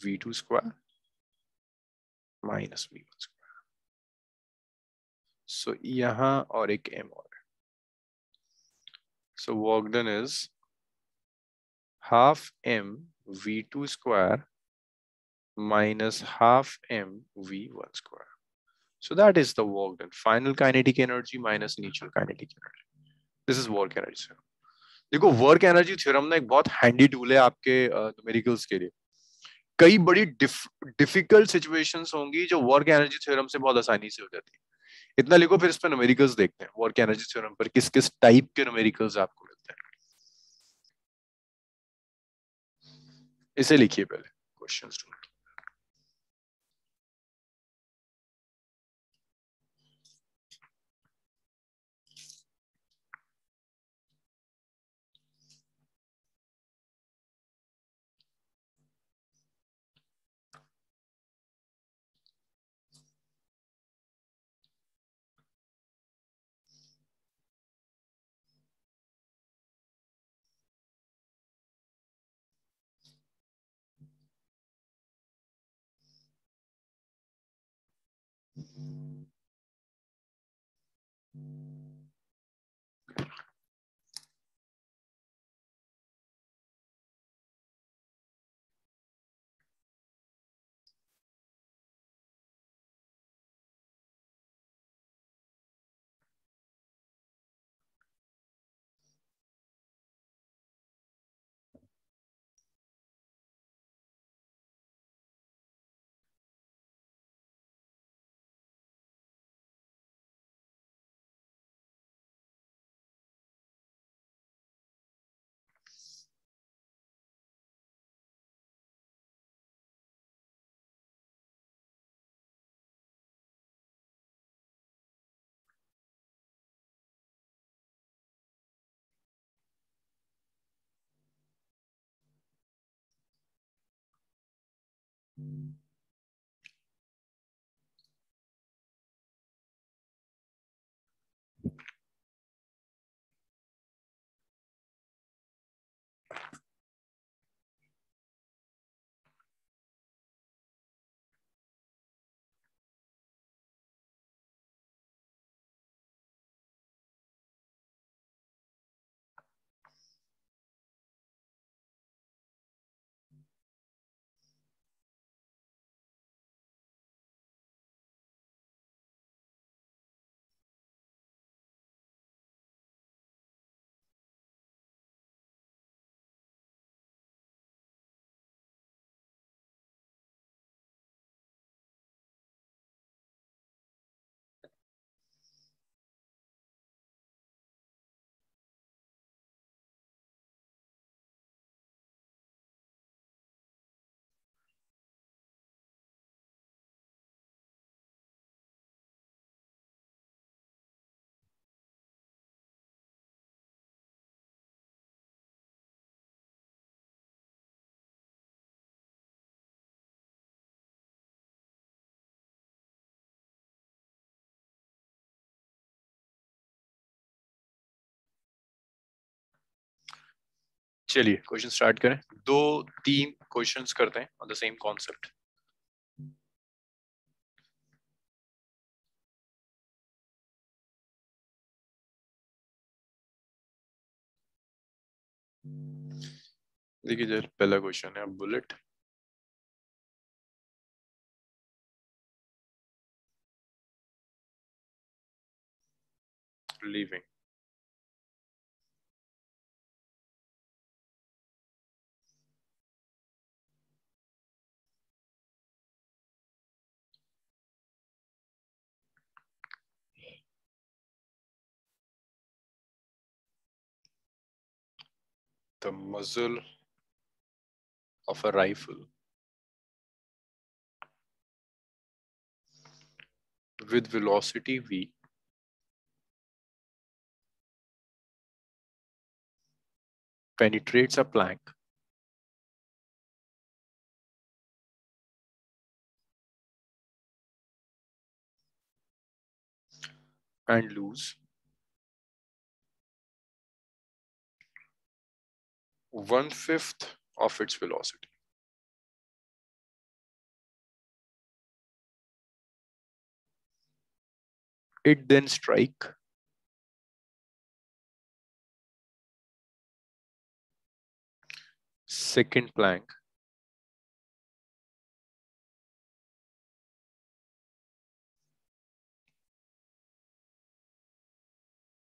v two square minus v one square so यहाँ और एक एम और so work done is half m v2 square minus half m v1 square. So that is the work done. Final kinetic energy minus initial kinetic energy. This is work energy. देखो work energy theorem ना एक बहुत handy tool है आपके numericals के लिए। कई बड़ी डिफ़िकल्ट सिचुएशंस होंगी जो वर्क एनर्जी थ्योरम से बहुत आसानी से हो जाती है। इतना लिखो, फिर इस पर न्यूमेरिकल्स देखते हैं। वर्क एनर्जी थ्योरम पर किस किस टाइप के न्यूमेरिकल्स आपको मिलते हैं? इसे लिखिए पहले। Questions Thank you. Mm-hmm. चलिए क्वेश्चन स्टार्ट करें। दो, तीन क्वेश्चंस करते हैं ऑन द सेम कॉन्सेप्ट देखिए जर पहला क्वेश्चन है bullet leaving. The muzzle of a rifle. With velocity v. Penetrates a plank. And lose one fifth of its velocity. It then strike second plank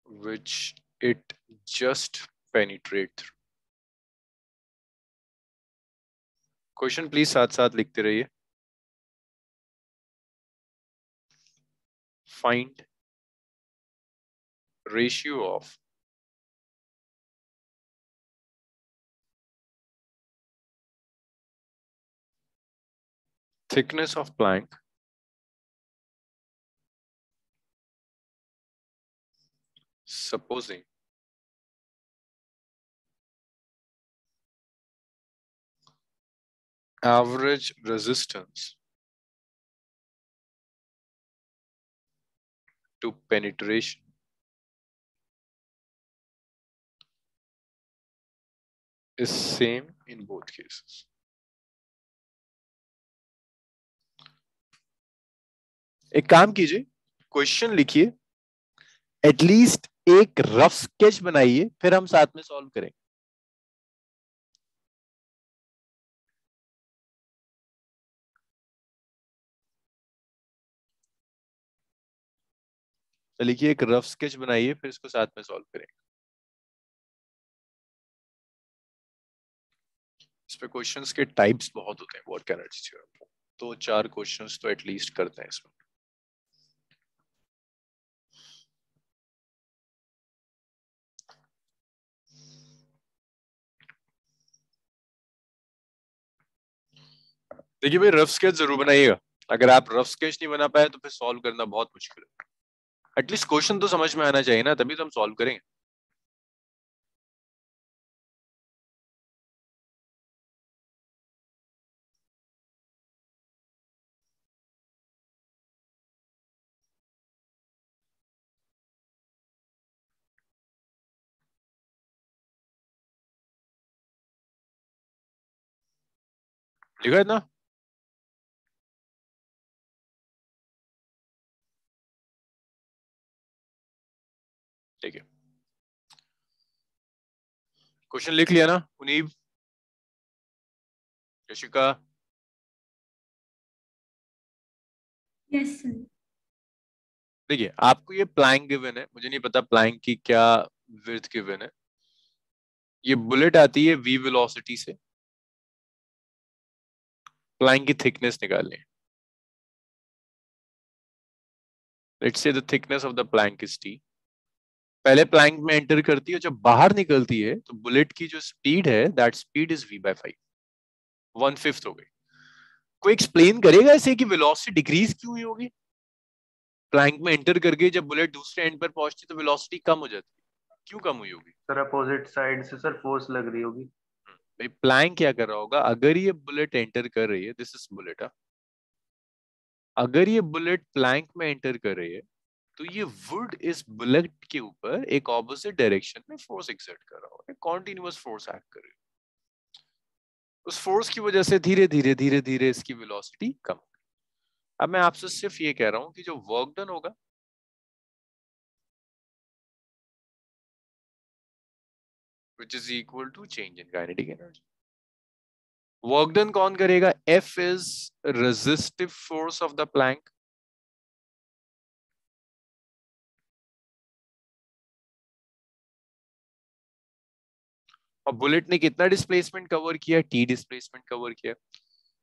which it just penetrate through. Question please साथ साथ लिखते रहिए। Find ratio of thickness of plank supposing average resistance to penetration is same in both cases. एक काम कीजिए question लिखिए at least एक rough sketch बनाइए फिर हम साथ में सॉल्व करेंगे तो लिखिए एक रफ स्केच बनाइए, फिर इसको साथ में सॉल्व करेंगे। पे क्वेश्चंस के टाइप्स बहुत होते हैं व्हाट कैन आई तो चार क्वेश्चंस तो एटलीस्ट करते हैं इसमें। देखिए भाई रफ स्केच ज़रूर बनाइएगा। अगर आप रफ स्केच नहीं बना पाए तो फिर सॉल्व करना बहुत मुश्किल है। एटलीस्ट क्वेश्चन तो समझ में आना चाहिए ना, तभी तो हम सॉल्व करेंगे। ठीक है ना क्वेश्चन लिख लिया ना मुनीब यशिका। Yes, देखिए आपको ये प्लैंक गिवन है मुझे नहीं पता प्लैंक की क्या विर्थ गिवन है। ये बुलेट आती है वी वेलोसिटी से। प्लैंक की थिकनेस निकालनी let's say the thickness of the plank is t पहले प्लैंक में एंटर करती है जब बाहर निकलती है तो बुलेट की जो स्पीड है that speed is v by five one fifth हो गई। कोई एक्सप्लेन करेगा ऐसे कि वेलोसिटी डिक्रीज क्यों हुई होगी? प्लैंक में एंटर करके जब बुलेट दूसरे एंड पर पहुँचती तो वेलोसिटी कम हो जाती है। क्यों कम हुई होगी? सर अपोजिट साइड से सर फोर्स लग रही होगी। भाई प्लैंक क्या कर रहा होगा? अगर ये बुलेट एंटर कर रही है दिस इज़ बुलेट अगर ये बुलेट प्लैंक में एंटर कर रही है तो ये वुड इस बुलेट के ऊपर एक ऑपोजिट डायरेक्शन में फोर्स एक्सर्ट कर रहा होगा कॉन्टिन्यूस फोर्स एक्ट कर रही है उस फोर्स की वजह से धीरे धीरे धीरे धीरे इसकी वेलोसिटी कम होगी अब मैं आपसे सिर्फ़ ये कह रहा हूँ कि जो वर्क डन होगा which is equal to change in kinetic energy. Work done कौन करेगा? F is resistive force of the plank. और बुलेट ने कितना डिस्प्लेसमेंट कवर किया? टी डिस्प्लेसमेंट कवर किया।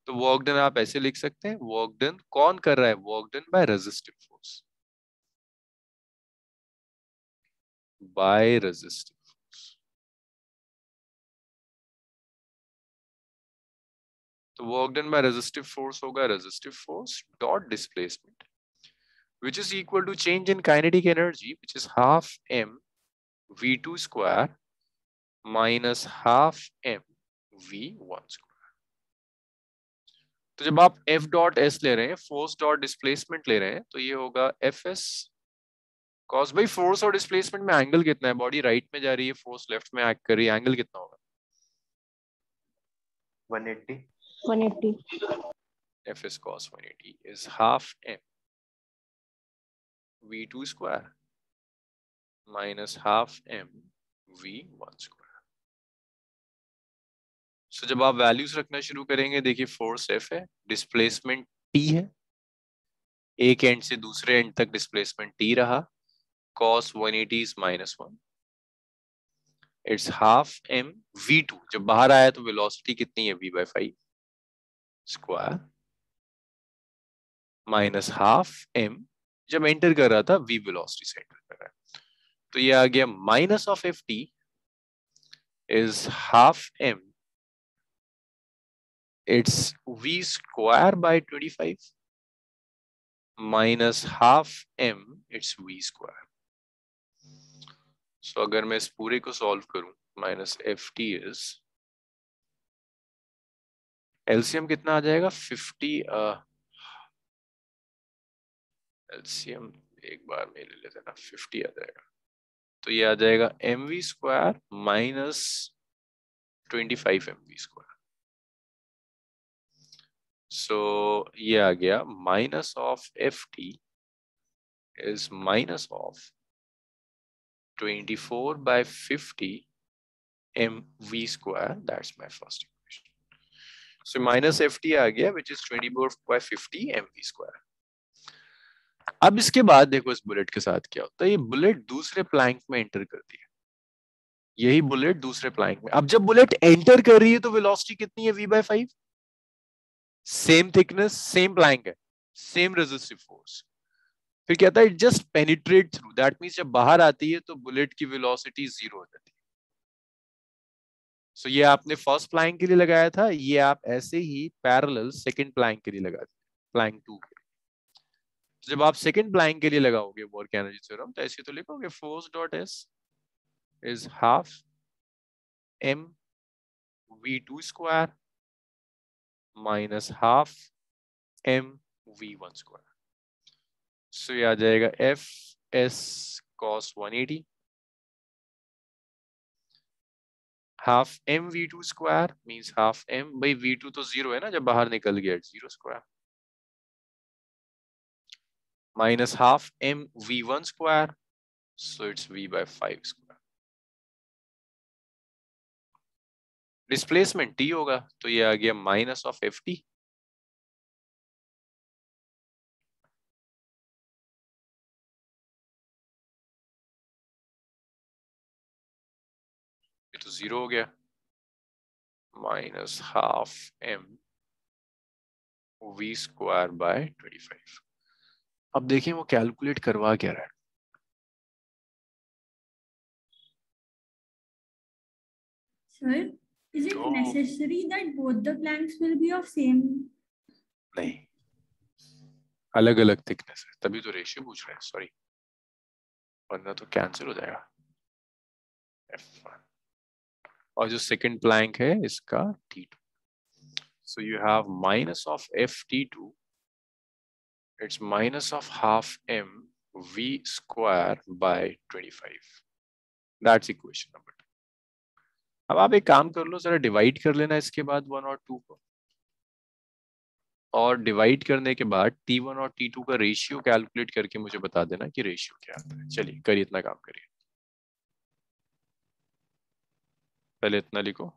तो वर्क डन आप ऐसे लिख सकते हैं वर्क डन कौन कर रहा है? Work done by resistive force by resistive तो work done by resistive force होगा resistive force dot displacement which is equal to change in kinetic energy, which is half m v2 square minus half m v1 square. तो जब आप F dot S ले रहे हैं force dot displacement ले रहे हैं तो ये होगा एफ़ एस कॉस भाई फोर्स और डिस्प्लेसमेंट में एंगल कितना है? बॉडी राइट में जा रही है फोर्स लेफ़्ट में एक्ट कर रही है एंगल कितना होगा? 180 180 fs cos 180 is half m v2 square minus half m v1 square. So, जब आप वैल्यूज़ रखना शुरू करेंगे, देखिए फोर्स f है डिस्प्लेसमेंट टी है। एक एंड से दूसरे एंड तक डिस्प्लेसमेंट टी रहा। Cos 180 is minus 1 it's half m v2 जब बाहर आया तो वेलोसिटी कितनी है? V by 5 square minus half m जब एंटर कर रहा था वी वेलोसिटी से एंटर कर रहा है। तो ये आ गया minus of f t is half m it's v square by 25 minus half m it's v square so अगर मैं इस पूरे को सॉल्व करूँ minus f t is LCM कितना आ जाएगा? 50 एलसीएम एक बार में ले लेते ना 50 आ जाएगा। तो ये आ जाएगा m v square minus twenty five m v square so ये आ गया minus of f t is minus of 24 by 50 mv square. That's my first equation. So, minus ft आ गया, which is 24 by 50 mv square. अब इसके बाद देखो इस बुलेट के साथ क्या होता है। ये बुलेट दूसरे प्लैंक में एंटर करती है। यही बुलेट दूसरे प्लैंक में। अब जब बुलेट एंटर कर रही है तो वेलोसिटी कितनी है? V by 5 same thickness same plank है सेम रेजिस्टिव फोर्स फिर कहता है just penetrate through that means जब बाहर आती है तो बुलेट की वेलोसिटी ज़ीरो हो जाती है। सो so, ये आपने फ़र्स्ट प्लैंक के लिए लगाया था ये आप ऐसे ही पैरेलल सेकंड प्लैंक के लिए लगा प्लैंक टू के तो जब आप सेकंड प्लैंक के लिए लगाओगे वर्क एनर्जी थ्योरम तो ऐसे तो लिखोगे force dot s is half m v two square minus half m v one square so ये आ जाएगा f s cos 180 half m v two square means half m by v two तो zero है ना, जब बाहर निकल गया zero square minus half m v1 square, so it's v by 5 square. Displacement t होगा तो ये आ गया माइनस ऑफ़ एफ़ टी तो ज़ीरो हो गया। Minus half m v square by twenty five अब देखें वो कैलकुलेट करवा क्या रहा है। Sir, is it Oh. necessary that both the planks will be of same? नहीं अलग अलग थिकनेस है तभी तो रेशियो पूछ रहे हैं सॉरी वरना तो कैंसिल हो जाएगा F1. और जो सेकंड प्लैंक है इसका T2 so you have minus of FT2 it's minus of half m v square by 25 that's equation number अब आप एक काम कर लो जरा डिवाइड कर लेना इसके बाद वन और टू को। और डिवाइड करने के बाद T1 और T2 का रेशियो कैलकुलेट करके मुझे बता देना कि रेशियो क्या आता है। चलिए करिए इतना काम करिए। पहले इतना लिखो।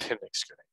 फिर नेक्स्ट करेंगे।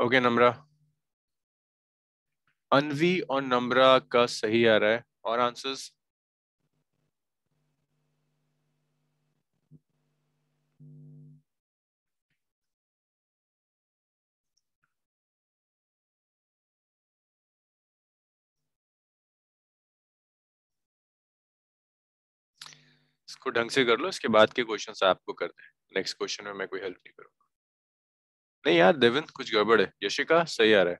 ओके नम्रा अनवी और नम्रा का सही आ रहा है। और आंसर्स इसको ढंग से कर लो, इसके बाद के क्वेश्चन आपको करते हैं। नेक्स्ट क्वेश्चन में मैं कोई हेल्प नहीं करूँगा। नहीं यार देविन कुछ गड़बड़ है। यशिका सही आ रहा है।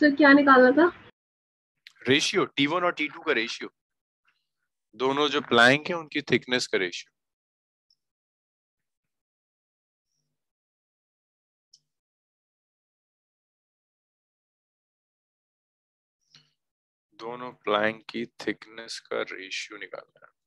सर, क्या निकालना था? रेशियो T1 और T2 का रेशियो दोनों जो प्लैंक है, उनकी थिकनेस का रेशियो दोनों प्लैंक की थिकनेस का रेशियो निकालना है।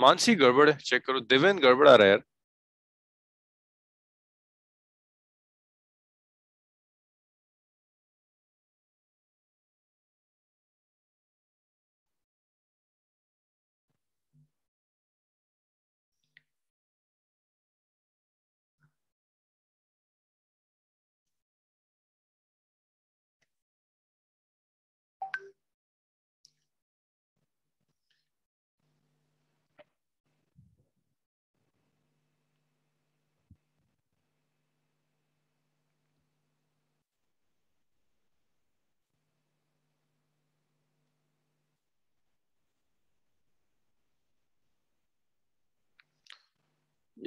मानसी गड़बड़ है चेक करो दिव्यन गड़बड़ा रहा यार।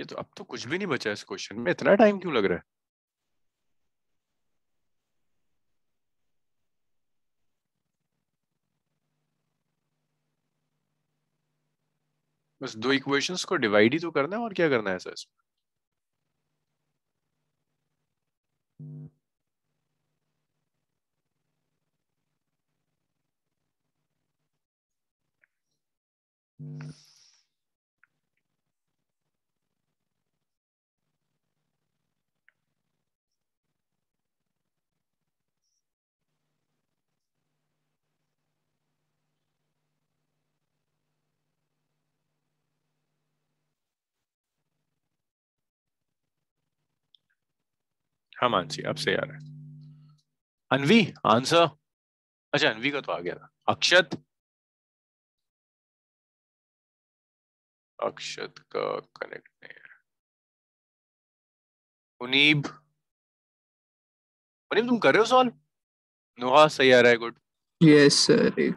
तो अब तो कुछ भी नहीं बचा इस क्वेश्चन में। इतना टाइम क्यों लग रहा है? बस दो इक्वेशंस को डिवाइड ही तो करना है और क्या करना है ऐसा इसमें? हाँ मानसी अब से आ रहा है। अनवी आंसर अच्छा अनवी का तो आ गया था। अक्षत? अक्षत का कनेक्ट नहीं है। मुनीब मुनीब तुम कर रहे हो सॉल्व नोहा सही आ रहा है गुड यस सर एक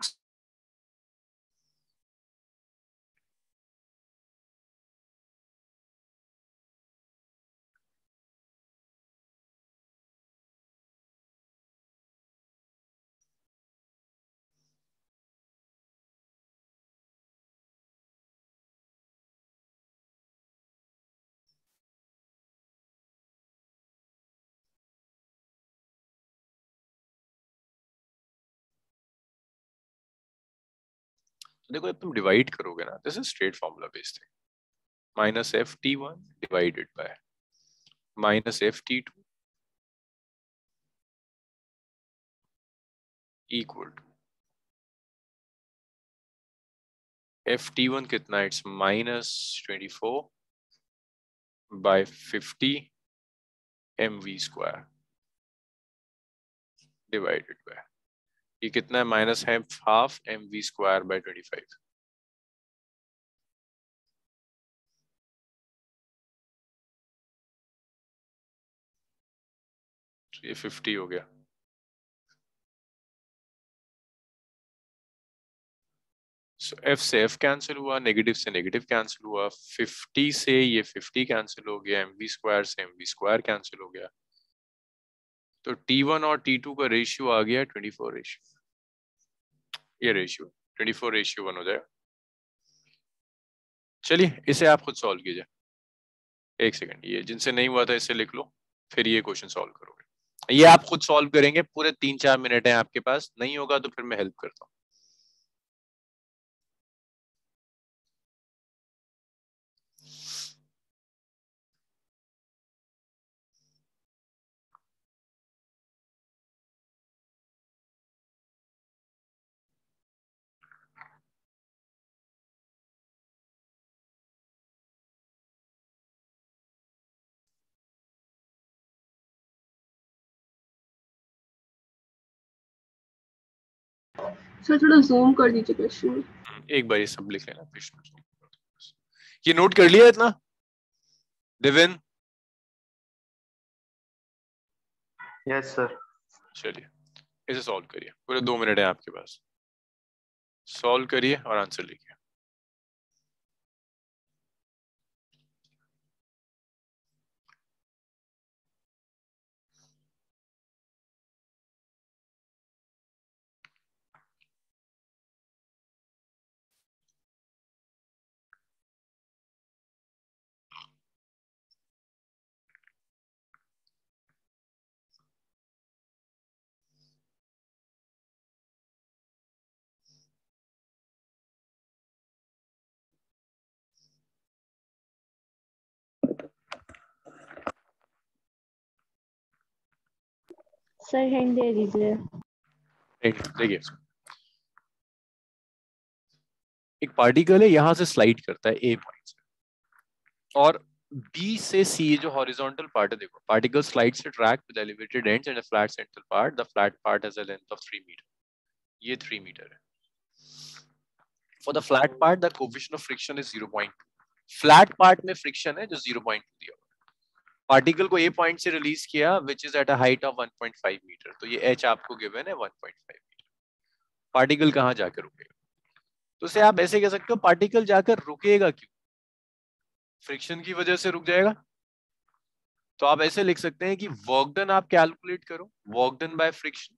देखो, जब तुम डिवाइड करोगे ना this is straight formula based thing minus f t one divided by minus f t two equal to f t one कितना it's minus twenty four by fifty m v square divided by ये कितना है? Minus है half m v square by twenty five. ये fifty हो गया। So f से f cancel हुआ नेगेटिव से नेगेटिव कैंसिल हुआ फिफ्टी से ये फिफ्टी कैंसिल हो गया एम वी स्क्वायर से एम वी स्क्वायर कैंसिल हो गया। तो टी वन और टी टू का रेशियो आ गया ट्वेंटी फोर रेशियो ये ratio twenty four ratio one हो जाएगा। चलिए, इसे आप खुद सॉल्व कीजिए। एक सेकंड ये जिनसे नहीं हुआ था, इसे लिख लो, फिर ये क्वेश्चन सॉल्व करोगे। ये आप खुद सॉल्व करेंगे, पूरे तीन चार मिनट है आपके पास, नहीं होगा तो फिर मैं हेल्प करता हूँ। सर थोड़ा जूम कर दीजिए क्वेश्चन एक बार ये सब लिख लेना प्रश्न। ये नोट कर लिया इतना? दिविन यस सर चलिए इसे सॉल्व करिए। पूरे दो मिनट है आपके पास। सॉल्व करिए और आंसर लिखिए। सर हैंड दे दीजिए देखिए एक पार्टिकल है, यहाँ से स्लाइड करता है ए पॉइंट से। और बी से सी जो हॉरिजॉन्टल पार्ट है, देखो पार्टिकल स्लाइड से track with elevated ends and a flat central part the flat part has a length of 3 metre ये 3 मीटर है। For the flat part the coefficient of friction is 0.2 flat part में friction है, जो 0.2 दिया। Particle को ए point से release किया which is at a height of 1.5 metre तो ये एच आपको गिवन है 1.5 मीटर पार्टिकल कहाँ जाकर रुकेगा? तो उसे आप ऐसे कह सकते हो, पार्टिकल जाकर रुकेगा क्यों? फ्रिक्शन की वजह से रुक जाएगा। तो आप ऐसे लिख सकते हैं कि वर्क डन आप कैलकुलेट करो वर्क डन बाय फ्रिक्शन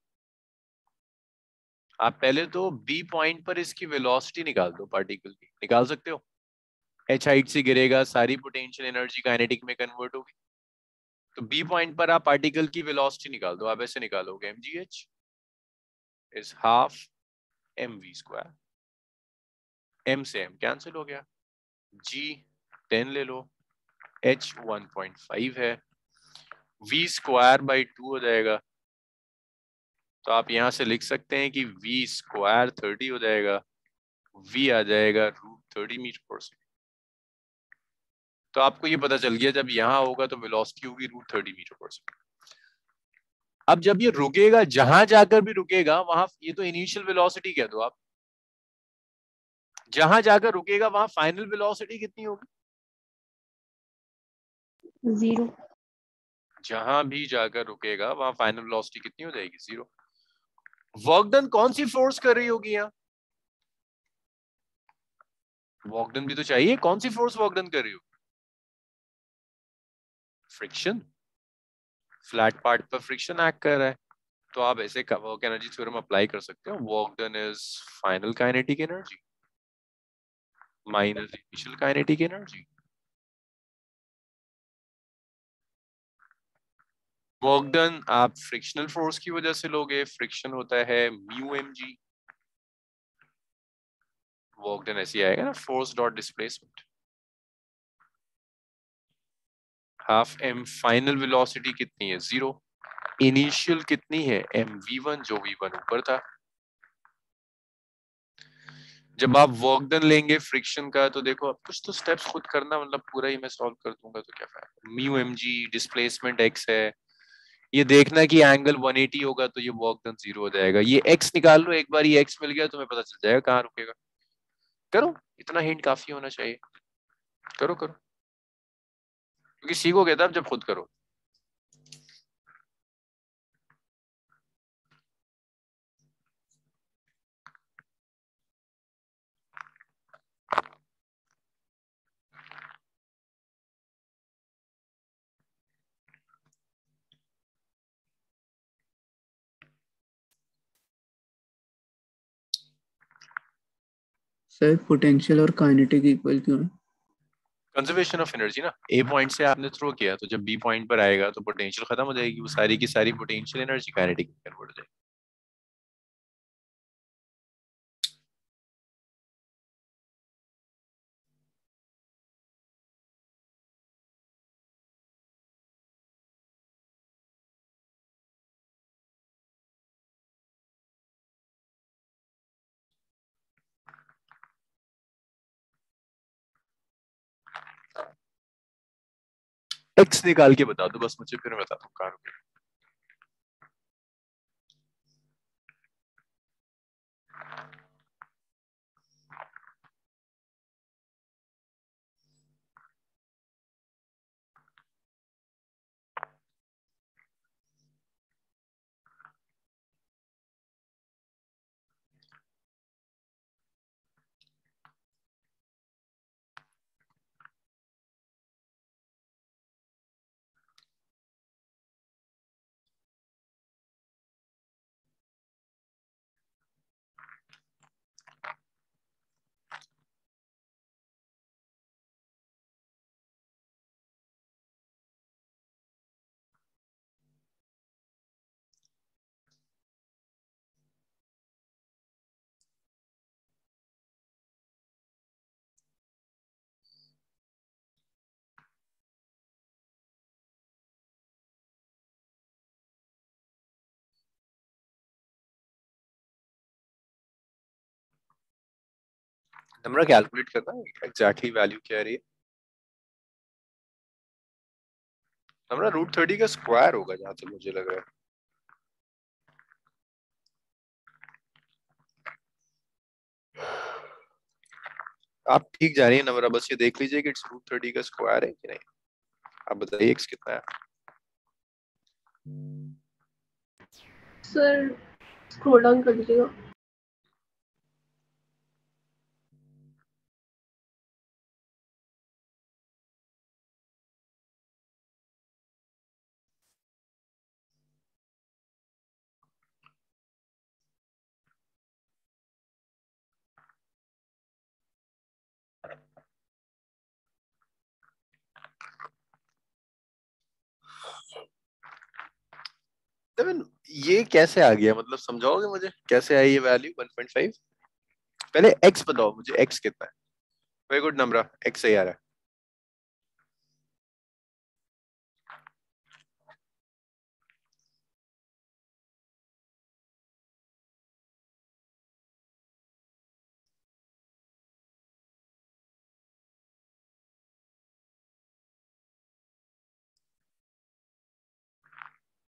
आप पहले तो बी पॉइंट पर इसकी वेलोसिटी निकाल दो पार्टिकल की। निकाल सकते हो? एच हाइट से गिरेगा, सारी पोटेंशियल एनर्जी काइनेटिक में कन्वर्ट होगी। तो बी पॉइंट पर आप पार्टिकल की वेलोसिटी निकाल दो, आप ऐसे निकालोगे M G H is half M V square M से एम कैंसिल हो गया। जी टेन ले लो। एच वन पॉइंट फाइव है। वी स्क्वायर बाई टू हो जाएगा। तो आप यहाँ से लिख सकते हैं कि वी स्क्वायर थर्टी हो जाएगा। वी आ जाएगा root thirty metre per second तो आपको ये पता चल गया जब यहाँ होगा तो वेलोसिटी होगी root thirty metre per second अब जब ये रुकेगा जहाँ जाकर भी रुकेगा वहाँ ये तो इनिशियल वेलोसिटी कह दो आप। जहाँ जाकर रुकेगा वहाँ फाइनल वेलोसिटी कितनी होगी? ज़ीरो जहाँ भी जाकर रुकेगा वहाँ फाइनल वेलोसिटी कितनी हो जाएगी? ज़ीरो वर्क डन कौन सी फोर्स कर रही होगी यहाँ? वर्क डन भी तो चाहिए। कौन सी फोर्स वर्क डन कर रही होगी? फ्रिक्शन फ्लैट पार्ट पर फ्रिक्शन एक्ट कर रहा है। तो आप ऐसे वर्क एनर्जी थ्योरम अप्लाई कर सकते हो। Work done is final kinetic energy minus initial kinetic energy work done आप फ्रिक्शनल फोर्स की वजह से लोगे। फ्रिक्शन होता है mu M G work done ऐसे आएगा ना force dot displacement half M final velocity कितनी है? ज़ीरो इनिशियल कितनी है? एम वी वन जो वी वन ऊपर था। जब आप वर्क डन लेंगे फ्रिक्शन का तो देखो अब कुछ तो स्टेप्स खुद करना मतलब पूरा ही मैं सॉल्व कर दूँगा तो क्या फ़ायदा? Mu M G displacement X है। ये देखना कि एंगल 180 होगा तो ये वर्क डन ज़ीरो हो जाएगा। ये एक्स निकाल लो एक बार ये एक्स मिल गया तो तुम्हें पता चल जाएगा कहाँ रुकेगा। करो इतना हिंट काफ़ी होना चाहिए। करो करो। क्योंकि सीखोगे तब जब खुद करो। सर पोटेंशियल और काइनेटिक इक्वल क्यों है? कंजर्वेशन ऑफ़ एनर्जी ना। ए पॉइंट से आपने थ्रो किया तो जब बी पॉइंट पर आएगा तो पोटेंशियल खत्म हो जाएगी। वो सारी की सारी पोटेंशियल एनर्जी काइनेटिक में कन्वर्ट हो जाएगी। एक्स निकाल के बता दो बस मुझे फिर बता दो रुके नंबर कैलकुलेट करना एग्जैक्टली वैल्यू क्या रही है? नंबर रूट थर्टी का स्क्वायर होगा जहाँ तक मुझे लग रहा है। आप ठीक जा रही है, नंबर बस ये देख लीजिए कि इट्स रूट थर्टी का स्क्वायर है कि नहीं। आप बताइए एक्स कितना है। सर स्क्रॉल डाउन कर दीजिएगा। देवन ये कैसे आ गया? मतलब समझाओगे मुझे? कैसे आई ये वैल्यू 1.5 पहले x बताओ, मुझे x कितना है? वेरी गुड नंबर x सही आ रहा है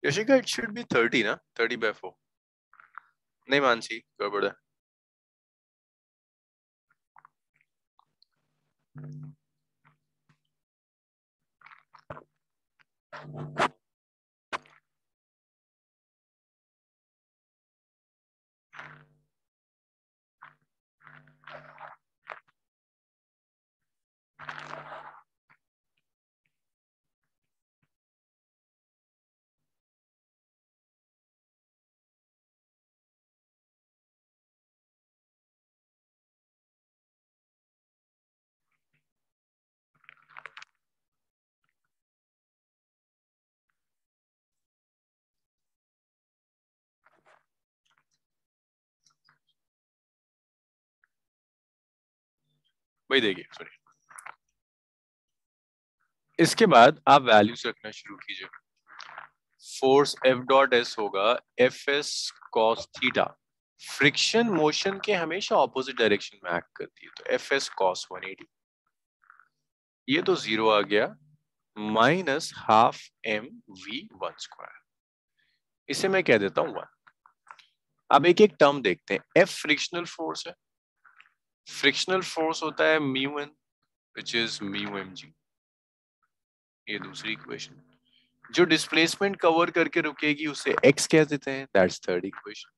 Yashika it should be thirty ना थर्टी बाय फोर नहीं मानसी गड़बड़ है वही देखिए सॉरी इसके बाद आप वैल्यूज़ रखना शुरू कीजिए। फोर्स एफ़ डॉट एस होगा F S cos theta friction motion के हमेशा ऑपोजिट डायरेक्शन में एक्ट करती है तो F S cos one eighty ये तो ज़ीरो आ गया minus half M V one square इसे मैं कह देता हूँ वन अब एक एक टर्म देखते हैं। एफ़ फ्रिक्शनल फोर्स है फ्रिक्शनल फोर्स होता है mu N which is mu M G ये दूसरी इक्वेशन जो डिस्प्लेसमेंट कवर करके रुकेगी, उसे x कह देते हैं. दैट्स थर्ड इक्वेशन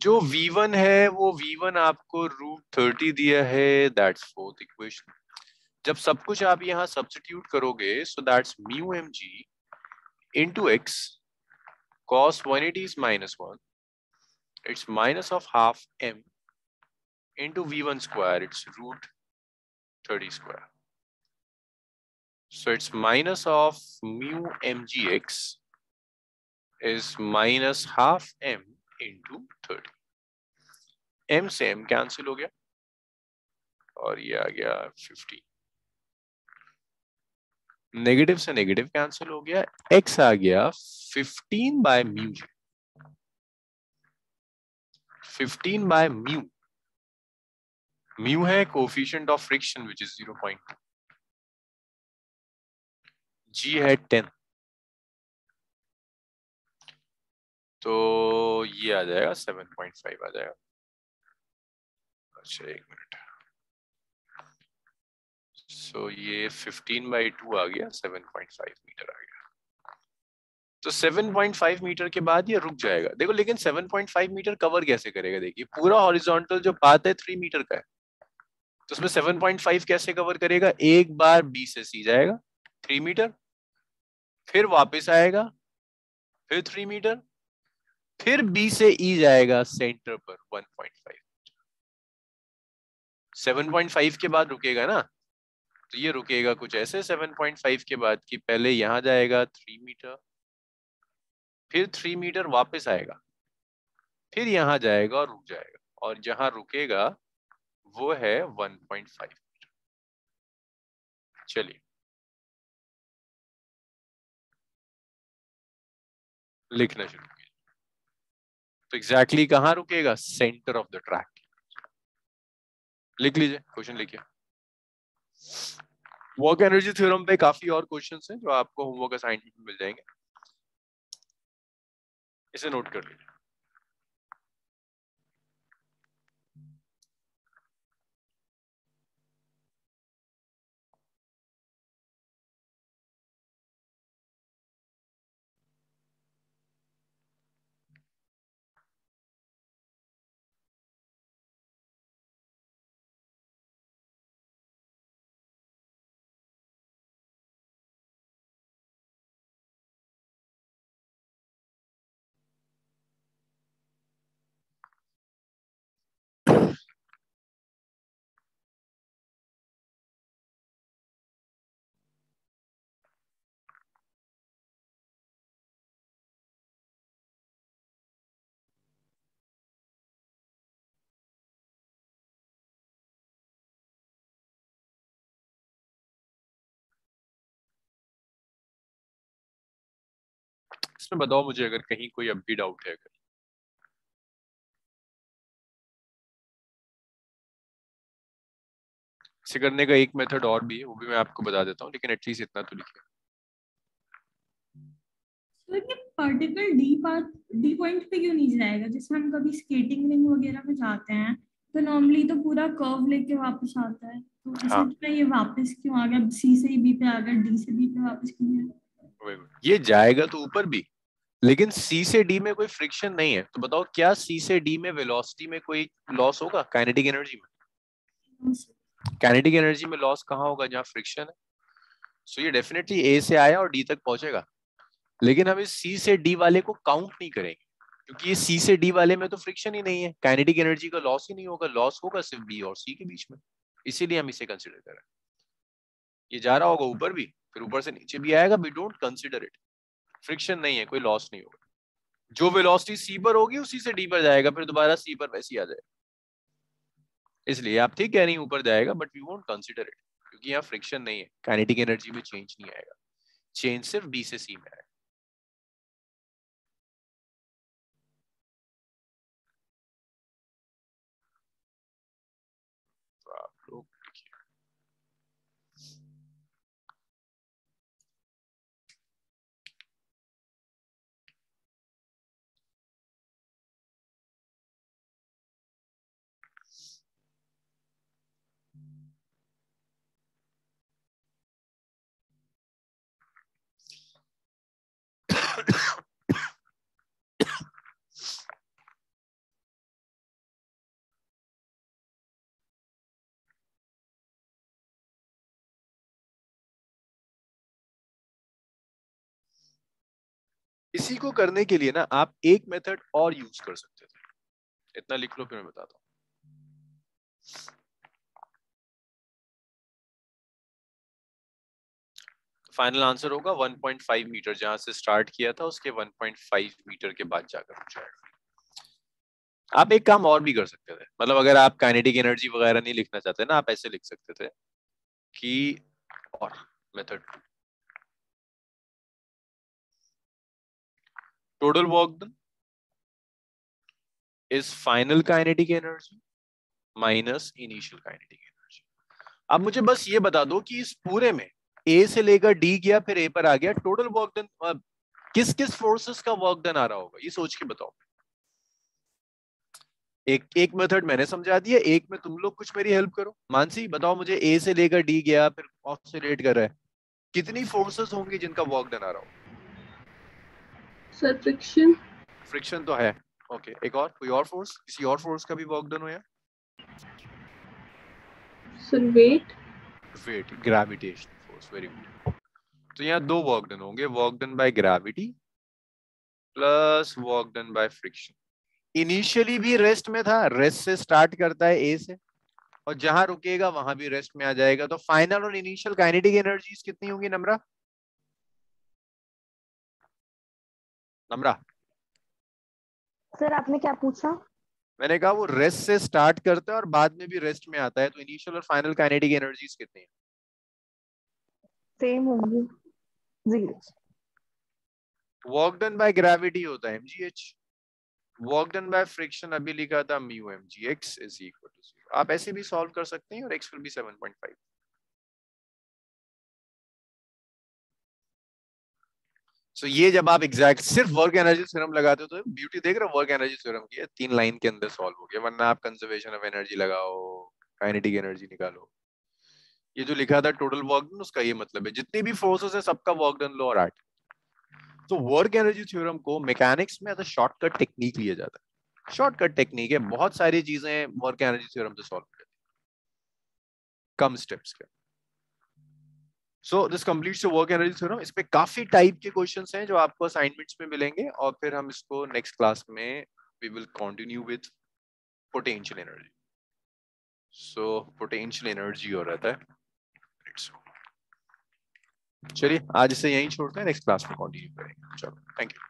जो v1 है, वो v1 आपको रूट थर्टी दिया है. दैट्स फोर्थ इक्वेशन जब सब कुछ आप यहाँ सब्सटीट्यूट करोगे so that's mu M G into X cos one eighty is minus one it's minus of half M into v1 square it's root 30 square so it's minus of mu mgx is minus half m into 30 m से m cancel हो गया और ये आ गया 50 negative से negative cancel हो गया x आ गया 15 by mu 15 by mu mu है coefficient of friction which is 0.2 G है 10 तो ये आ जाएगा 7.5 आ जाएगा। अच्छा एक मिनट सो so, ये 15 बाई टू आ गया 7.5 मीटर आ गया। तो 7.5 मीटर के बाद ये रुक जाएगा। देखो लेकिन 7.5 मीटर कवर कैसे करेगा? देखिए पूरा हॉरिजॉन्टल जो पाथ है 3 मीटर का है। तो उसमें 7.5 कैसे कवर करेगा? एक बार बी से सी जाएगा थ्री मीटर फिर वापस आएगा, फिर थ्री मीटर फिर बी से ई जाएगा सेंटर पर 1.5 7.5 के बाद रुकेगा ना? तो ये रुकेगा कुछ ऐसे 7.5 के बाद कि पहले यहाँ जाएगा थ्री मीटर फिर थ्री मीटर वापस आएगा, फिर यहाँ जाएगा और रुक जाएगा। और जहाँ रुकेगा वो है 1.5 मीटर चलिए। लिखना शुरू कीजिए। तो एग्जैक्टली exactly कहाँ रुकेगा? सेंटर ऑफ़ द ट्रैक लिख लीजिए क्वेश्चन लिखिए। वर्क एनर्जी थ्योरम पे काफ़ी और क्वेश्चंस हैं जो आपको होमवर्क असाइनमेंट मिल जाएँगे। इसे नोट कर लीजिए। इसमें बताओ मुझे अगर कहीं कोई अब भी डाउट है अगर। इसे करने का एक मेथड और भी है वो भी मैं आपको बता देता हूँ लेकिन एटलीस्ट इतना तो लिखिए। Particular D path D point पे क्यों नहीं जाएगा? जैसे हम कभी स्केटिंग रिंग वगैरह में जाते हैं तो नॉर्मली तो पूरा कर्व लेके वापस आता है। तो हाँ। में ये वापस क्यों आ गया? सी से बी पे आ गया डी से बी पे वापस क्यों. ये जाएगा तो ऊपर भी। लेकिन सी से डी में कोई फ्रिक्शन नहीं है। तो बताओ, क्या सी से डी में वेलोसिटी में कोई लॉस होगा काइनेटिक एनर्जी में? काइनेटिक एनर्जी में लॉस कहाँ होगा जहाँ फ्रिक्शन है? सो so ये डेफिनेटली ए से आया और डी तक पहुंचेगा। लेकिन हम इस सी से डी वाले को काउंट नहीं करेंगे, क्योंकि ये सी से डी वाले में तो फ्रिक्शन ही नहीं है। काइनेटिक एनर्जी का लॉस ही नहीं होगा लॉस होगा सिर्फ़ बी और सी के बीच में। इसीलिए हम इसे कंसिडर कर ये जा रहा होगा ऊपर भी, फिर ऊपर से नीचे भी आएगा we don't consider it friction नहीं है, कोई लॉस नहीं होगा। जो वेलोसिटी सी पर होगी, उसी से डी पर जाएगा, फिर दोबारा सी पर वैसे आ जाएगा। इसलिए आप ठीक कह रही ऊपर जाएगा but we won't consider it क्योंकि यहाँ फ्रिक्शन नहीं है काइनेटिक एनर्जी में चेंज नहीं आएगा। चेंज सिर्फ़ डी से सी में आएगा तो आप लोग देखिए इसी को करने के लिए ना आप एक मेथड और यूज़ कर सकते थे। इतना लिख लो फिर मैं बताता हूँ। फाइनल आंसर होगा 1.5 मीटर जहाँ से स्टार्ट किया था, उसके 1.5 मीटर के बाद जाकर हो। आप एक काम और भी कर सकते थे। मतलब अगर आप काइनेटिक एनर्जी वगैरह नहीं लिखना चाहते ना, आप ऐसे लिख सकते थे कि और method total work done? Is final kinetic energy minus initial kinetic energy? अब मुझे बस ये बता दो कि इस पूरे में ए से लेकर डी गया, फिर ए पर आ गया टोटल वर्क डन किस किस फोर्सेस का वर्क डन आ रहा होगा? ये सोच के बताओ। एक एक मेथड मैंने समझा दिया, एक में तुम लोग कुछ मेरी हेल्प करो। मानसी, बताओ मुझे ए से लेकर डी गया, फिर ऑसिलेट कर रहा है। कितनी फोर्सेस होंगी जिनका वर्क डन आ रहा होगा? सर फ्रिक्शन फ्रिक्शन तो है। Okay okay. एक और कोई और फोर्स किसी और फोर्स का भी वर्क डन हो या sir wait wait gravitational force very good तो यहाँ दो वर्क डन होंगे work done by gravity plus work done by friction initially भी रेस्ट में था रेस्ट से स्टार्ट करता है ए से। और जहाँ रुकेगा वहाँ भी रेस्ट में आ जाएगा। तो फाइनल और इनिशियल काइनेटिक एनर्जीज कितनी होंगी नम्रा? नम्रा। सर आपने क्या पूछा? मैंने कहा वो रेस्ट से स्टार्ट करता है और बाद में भी रेस्ट में आता है तो इनिशियल और फाइनल काइनेटिक एनर्जीज कितनी है? सेम होंगी। Zero work done by gravity होता है mgh work done by friction अभी लिखा था mu mgx is equal to 0 आप ऐसे भी सॉल्व कर सकते हैं और x विल बी 7.5 सो ये जब आप एग्जैक्ट सिर्फ़ वर्क एनर्जी थ्योरम लगाते हो तो ब्यूटी देख रहे हो वर्क एनर्जी थ्योरम की है, तीन लाइन के अंदर सॉल्व हो गया, वरना आप कंजर्वेशन ऑफ़ एनर्जी लगाओ काइनेटिक एनर्जी निकालो। ये जो लिखा था टोटल वर्क डन उसका ये मतलब है, जितनी भी फोर्सेस है, सबका वर्क डन लो और आठ तो वर्क एनर्जी थ्योरम को मैकेनिक्स में एज शॉर्टकट टेक्निक लिया जाता है। शॉर्टकट टेक्निक है, बहुत सारी चीज़ें वर्क एनर्जी थ्योरम से सॉल्व करती कम स्टेप्स के। So this completes work energy theorem इसमें काफ़ी टाइप के क्वेश्चंस हैं जो आपको असाइनमेंट्स में मिलेंगे और फिर हम इसको नेक्स्ट क्लास में we will continue with potential energy so potential energy हो रहा था। चलिए, आज इसे यहीं छोड़ते हैं नेक्स्ट क्लास में कंटिन्यू करेंगे। चलो थैंक यू